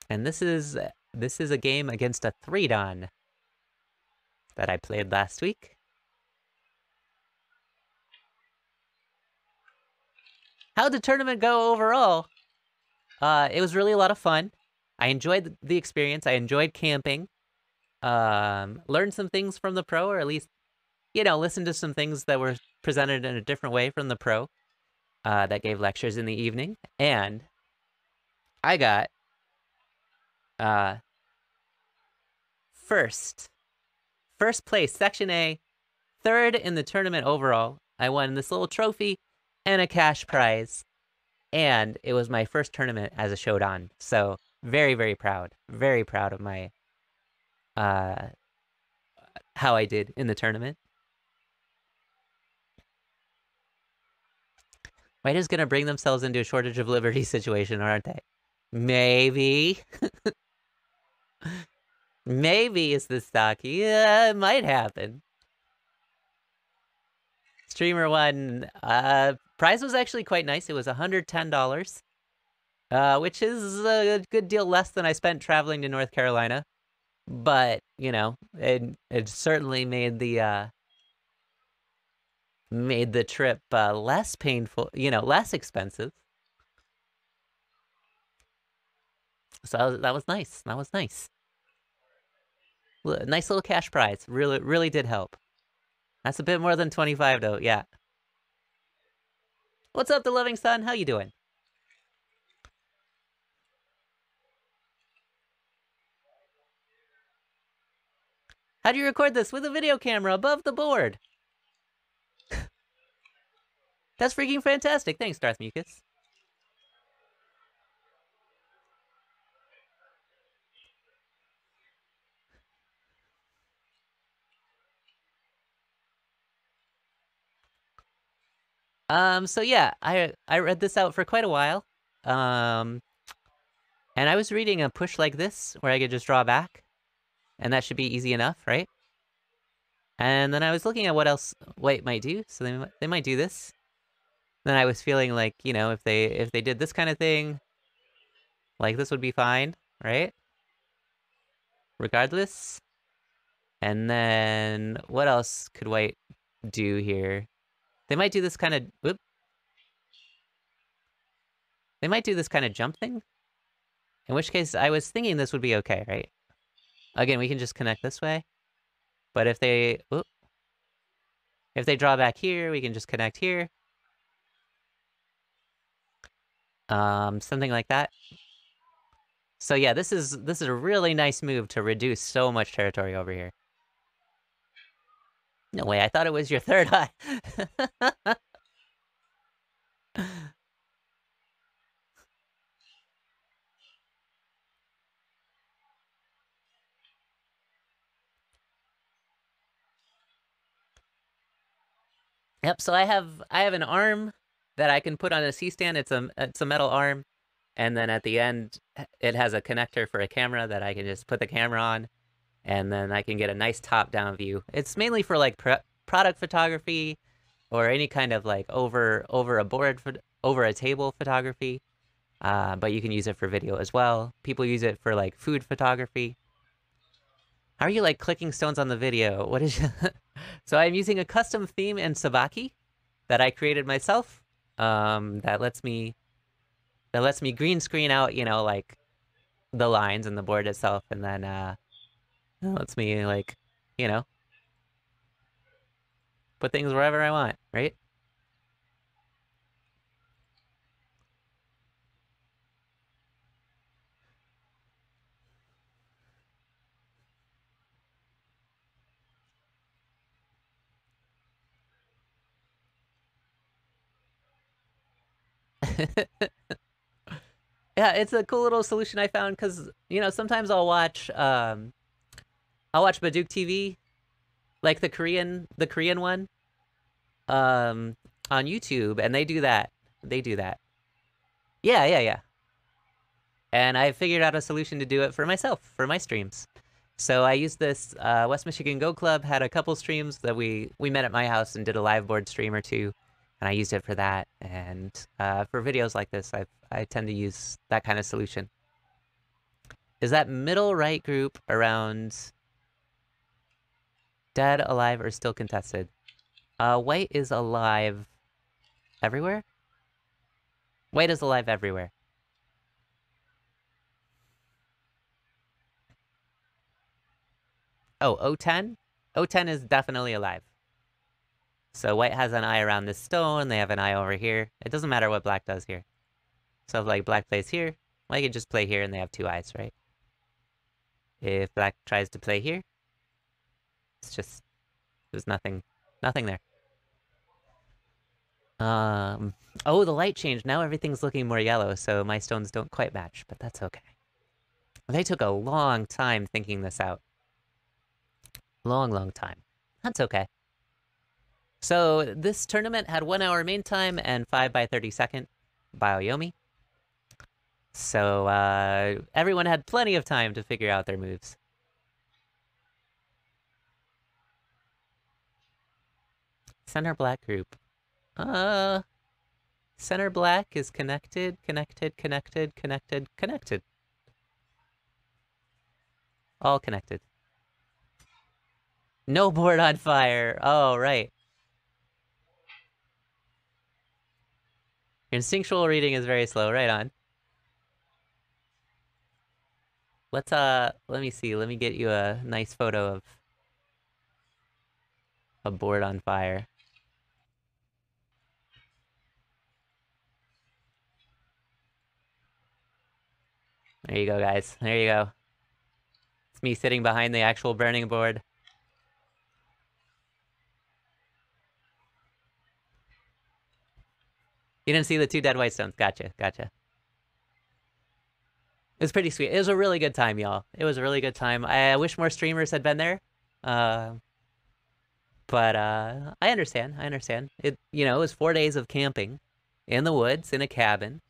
And this is this is a game against a three dan that I played last week. How'd the tournament go overall? Uh, it was really a lot of fun. I enjoyed the experience. I enjoyed camping. Um, learned some things from the pro, or at least, you know, listened to some things that were presented in a different way from the pro uh, that gave lectures in the evening. And I got uh, first, first place, Section A, third in the tournament overall. I won this little trophy and a cash prize and it was my first tournament as a Shodan. So very, very proud. Very proud of my uh how I did in the tournament. White is gonna bring themselves into a shortage of liberty situation, aren't they? Maybe. Maybe is the stocky. Yeah, it might happen. Streamer one, uh, prize was actually quite nice. It was $110, uh, which is a good deal less than I spent traveling to North Carolina. But, you know, it, it certainly made the, uh, made the trip uh, less painful, you know, less expensive. So that was, that was nice. That was nice. Nice little cash prize. Really, really did help. That's a bit more than 25 though, yeah. What's up, the loving son? How you doing? How do you record this? With a video camera above the board. That's freaking fantastic. Thanks, Darth Mucus. Um, so yeah, I I read this out for quite a while. Um, and I was reading a push like this where I could just draw back, and that should be easy enough, right? And then I was looking at what else White might do. So they they might do this. Then I was feeling like you know if they if they did this kind of thing, like this would be fine, right? Regardless. And then what else could White do here? They might do this kind of... Whoop. They might do this kind of jump thing. In which case, I was thinking this would be okay, right? Again, we can just connect this way. But if they... If they draw back here, we can just connect here. Um, something like that. So yeah, this is this is a really nice move to reduce so much territory over here. No way, I thought it was your third eye. Yep, so I have I have an arm that I can put on a C-stand. It's a it's a metal arm. And then at the end, it has a connector for a camera that I can just put the camera on and then I can get a nice top-down view. It's mainly for like pr product photography or any kind of like over over a board for, over a table photography. Uh, but you can use it for video as well. People use it for like food photography. How are you like clicking stones on the video? What is so I'm using a custom theme in Sabaki that I created myself. Um, that lets me that lets me green screen out, you know, like the lines and the board itself, and then uh, lets me like, you know, put things wherever I want, right? yeah, it's a cool little solution I found because you know sometimes I'll watch um, I'll watch Baduk TV, like the Korean the Korean one, um, on YouTube, and they do that. They do that. Yeah, yeah, yeah. And I figured out a solution to do it for myself for my streams. So I used this. Uh, West Michigan Go Club had a couple streams that we we met at my house and did a live board stream or two and I used it for that. And uh, for videos like this, I I tend to use that kind of solution. Is that middle right group around dead, alive, or still contested? Uh, white is alive everywhere? White is alive everywhere. Oh, O10? O10 is definitely alive. So white has an eye around this stone, they have an eye over here. It doesn't matter what black does here. So if like black plays here, white can just play here and they have two eyes, right? If black tries to play here, it's just, there's nothing, nothing there. Um, oh, the light changed. Now everything's looking more yellow, so my stones don't quite match, but that's okay. They took a long time thinking this out. Long, long time. That's okay. So this tournament had one hour main time and five by 30 second Byoyomi. So uh, everyone had plenty of time to figure out their moves. Center black group. Uh, center black is connected, connected, connected, connected, connected. All connected. No board on fire. Oh, right. Instinctual reading is very slow. Right on. Let's, uh, let me see. Let me get you a nice photo of a board on fire. There you go, guys. There you go. It's me sitting behind the actual burning board. You didn't see the two dead white stones. Gotcha, gotcha. It was pretty sweet. It was a really good time, y'all. It was a really good time. I wish more streamers had been there. Uh, but uh, I understand. I understand. It you know, it was four days of camping in the woods in a cabin.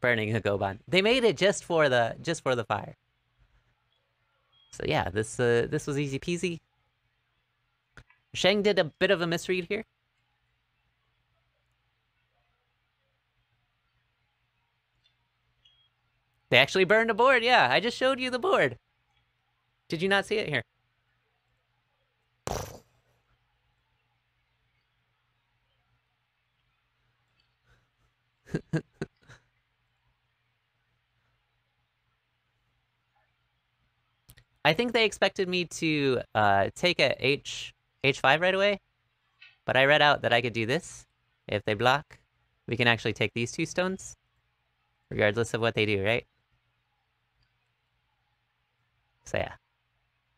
Burning a goban. They made it just for the just for the fire. So yeah, this uh, this was easy peasy. Sheng did a bit of a misread here. They actually burned a board, yeah. I just showed you the board. Did you not see it here? I think they expected me to uh, take a H H5 right away, but I read out that I could do this. If they block, we can actually take these two stones, regardless of what they do, right? So yeah,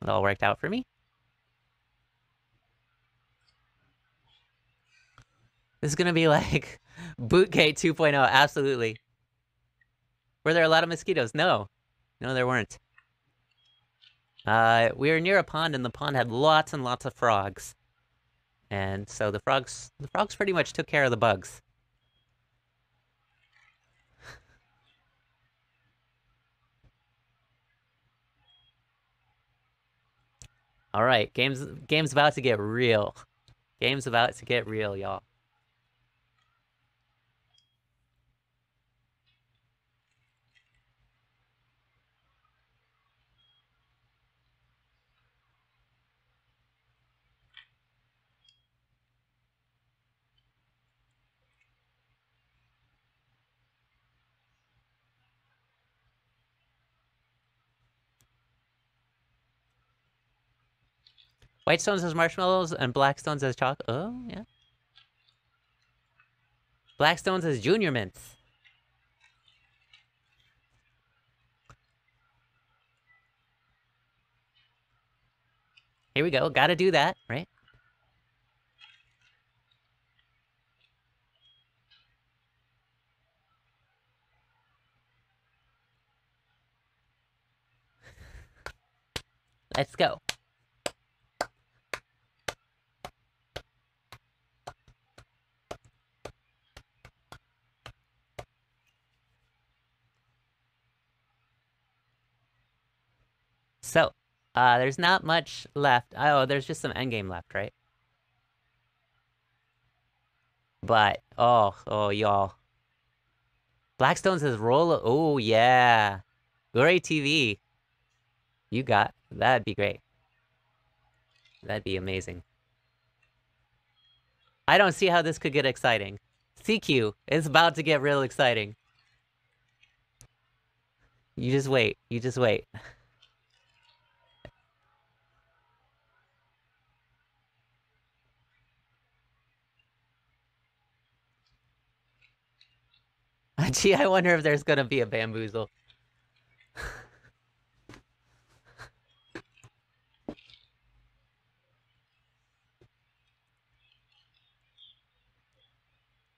it all worked out for me. This is gonna be like Bootgate 2.0, absolutely. Were there a lot of mosquitoes? No. No, there weren't. Uh, we were near a pond, and the pond had lots and lots of frogs. And so the frogs, the frogs pretty much took care of the bugs. All right, game's game's about to get real. Game's about to get real, y'all. White stones as marshmallows and black stones as chocolate. Oh, yeah. Black stones as junior mints. Here we go. Gotta do that, right? Let's go. So, uh, there's not much left. Oh, there's just some endgame left, right? But, oh, oh, y'all. Blackstone says roll. Oh, yeah. Glory TV. You got. That'd be great. That'd be amazing. I don't see how this could get exciting. CQ is about to get real exciting. You just wait. You just wait. Gee, I wonder if there's gonna be a bamboozle.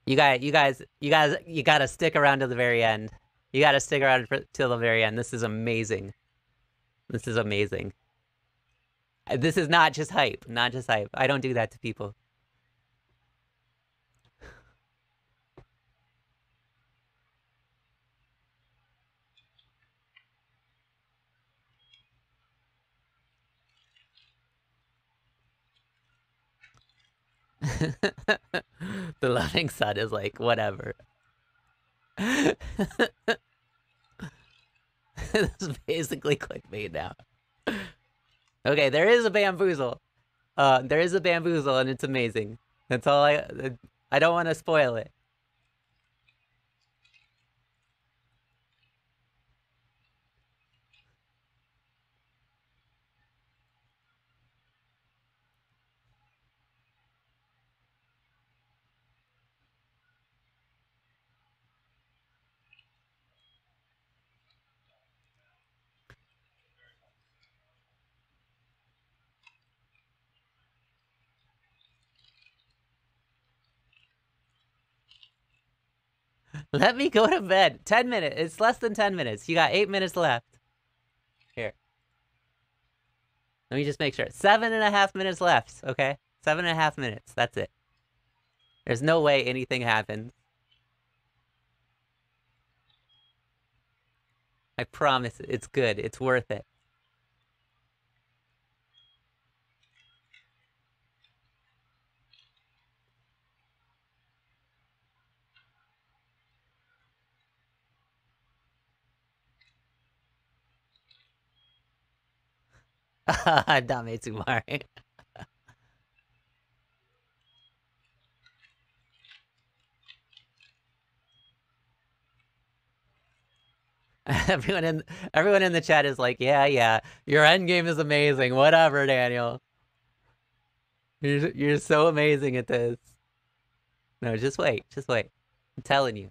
you got, you guys, you guys, you gotta stick around to the very end. You gotta stick around for, till the very end. This is amazing. This is amazing. This is not just hype, not just hype. I don't do that to people. the loving son is like, whatever. this is basically clickbait now. Okay, there is a bamboozle. Uh, there is a bamboozle, and it's amazing. That's all I. I don't want to spoil it. Let me go to bed. 10 minutes. It's less than 10 minutes. You got 8 minutes left. Here. Let me just make sure. Seven and a half minutes left, okay? Seven and a half minutes. That's it. There's no way anything happens. I promise it's good. It's worth it. Damezumari. everyone in everyone in the chat is like, yeah, yeah, your end game is amazing. Whatever, Daniel. You're you're so amazing at this. No, just wait, just wait. I'm telling you.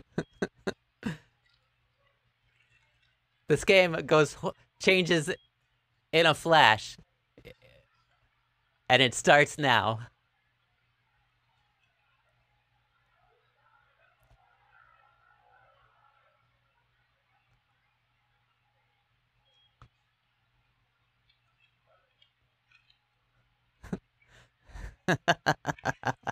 this game goes changes in a flash, and it starts now.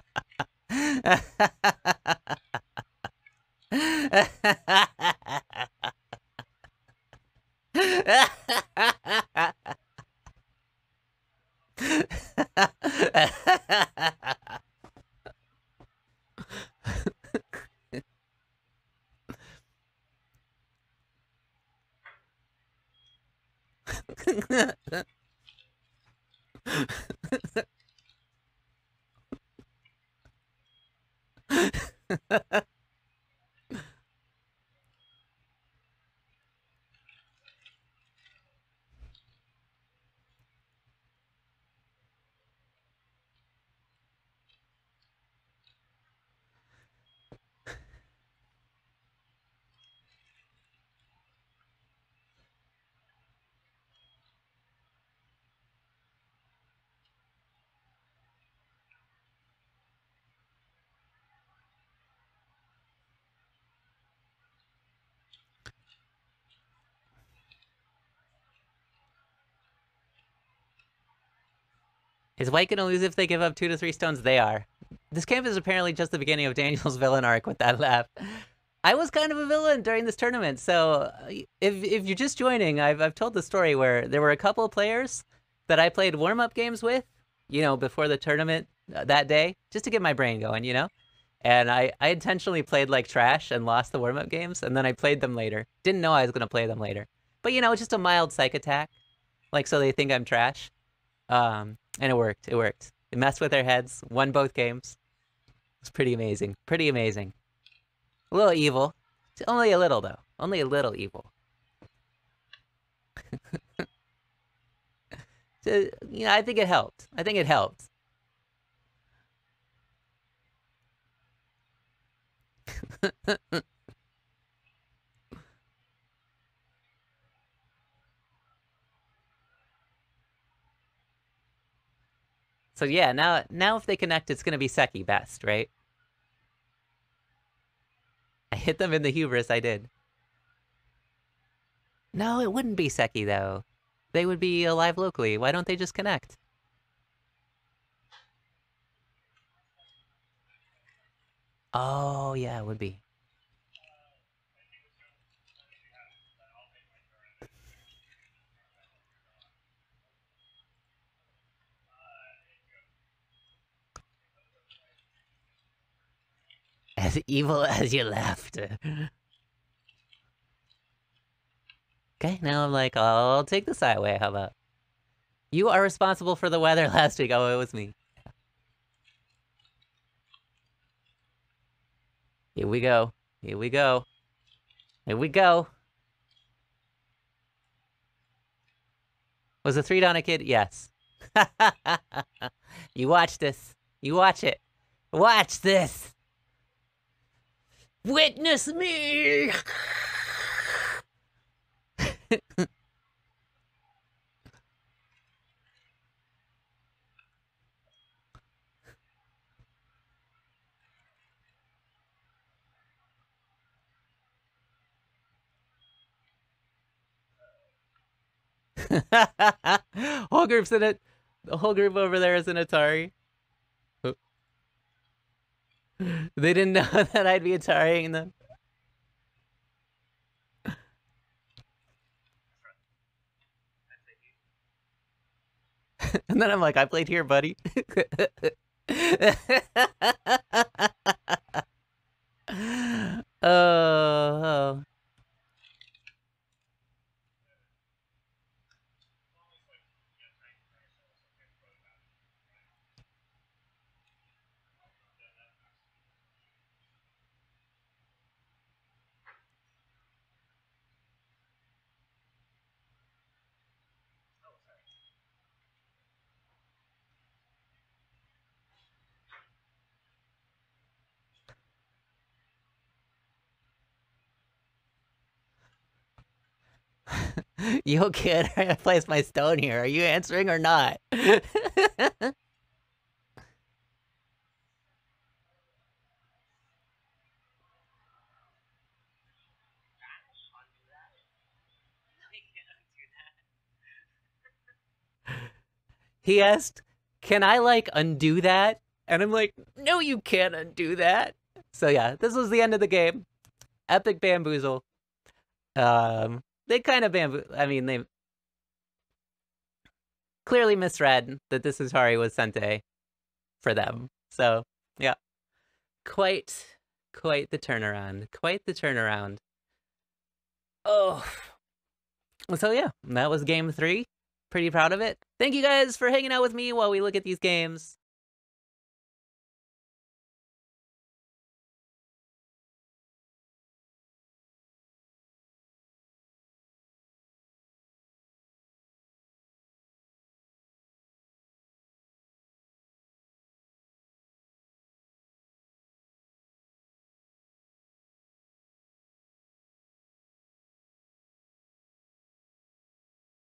White gonna lose if they give up two to three stones? They are. This camp is apparently just the beginning of Daniel's villain arc with that laugh. I was kind of a villain during this tournament, so uh, if if you're just joining, I've I've told the story where there were a couple of players that I played warm up games with, you know, before the tournament uh, that day, just to get my brain going, you know. And I I intentionally played like trash and lost the warm up games, and then I played them later. Didn't know I was gonna play them later, but you know, it's just a mild psych attack, like so they think I'm trash. Um, and it worked. It worked. It messed with their heads. Won both games. It's pretty amazing. Pretty amazing. A little evil. It's Only a little, though. Only a little evil. so, you know, I think it helped. I think it helped. so yeah, now now if they connect, it's gonna be Seki best, right? I hit them in the hubris, I did. No, it wouldn't be Seki, though. They would be alive locally. Why don't they just connect? Oh, yeah, it would be. As evil as you left. Okay, now I'm like, I'll take the sideway, how about? You are responsible for the weather last week. Oh, it was me. Here we go. Here we go. Here we go. Was the three dan a kid? Yes. you watch this. You watch it. Watch this. Witness me! whole group's in it. The whole group over there is an Atari. They didn't know that I'd be Atariing them. and then I'm like, I played here, buddy. Uh, oh, oh. Yo, kid, I placed my stone here. Are you answering or not? he asked, Can I like undo that? And I'm like, No, you can't undo that. So yeah, this was the end of the game. Epic bamboozle. Um, they kind of bamboo. I mean, they clearly misread that this is Hari was Sente for them. Mm-hmm. So yeah, quite, quite the turnaround. Quite the turnaround. Oh, so yeah, that was game three. Pretty proud of it. Thank you guys for hanging out with me while we look at these games.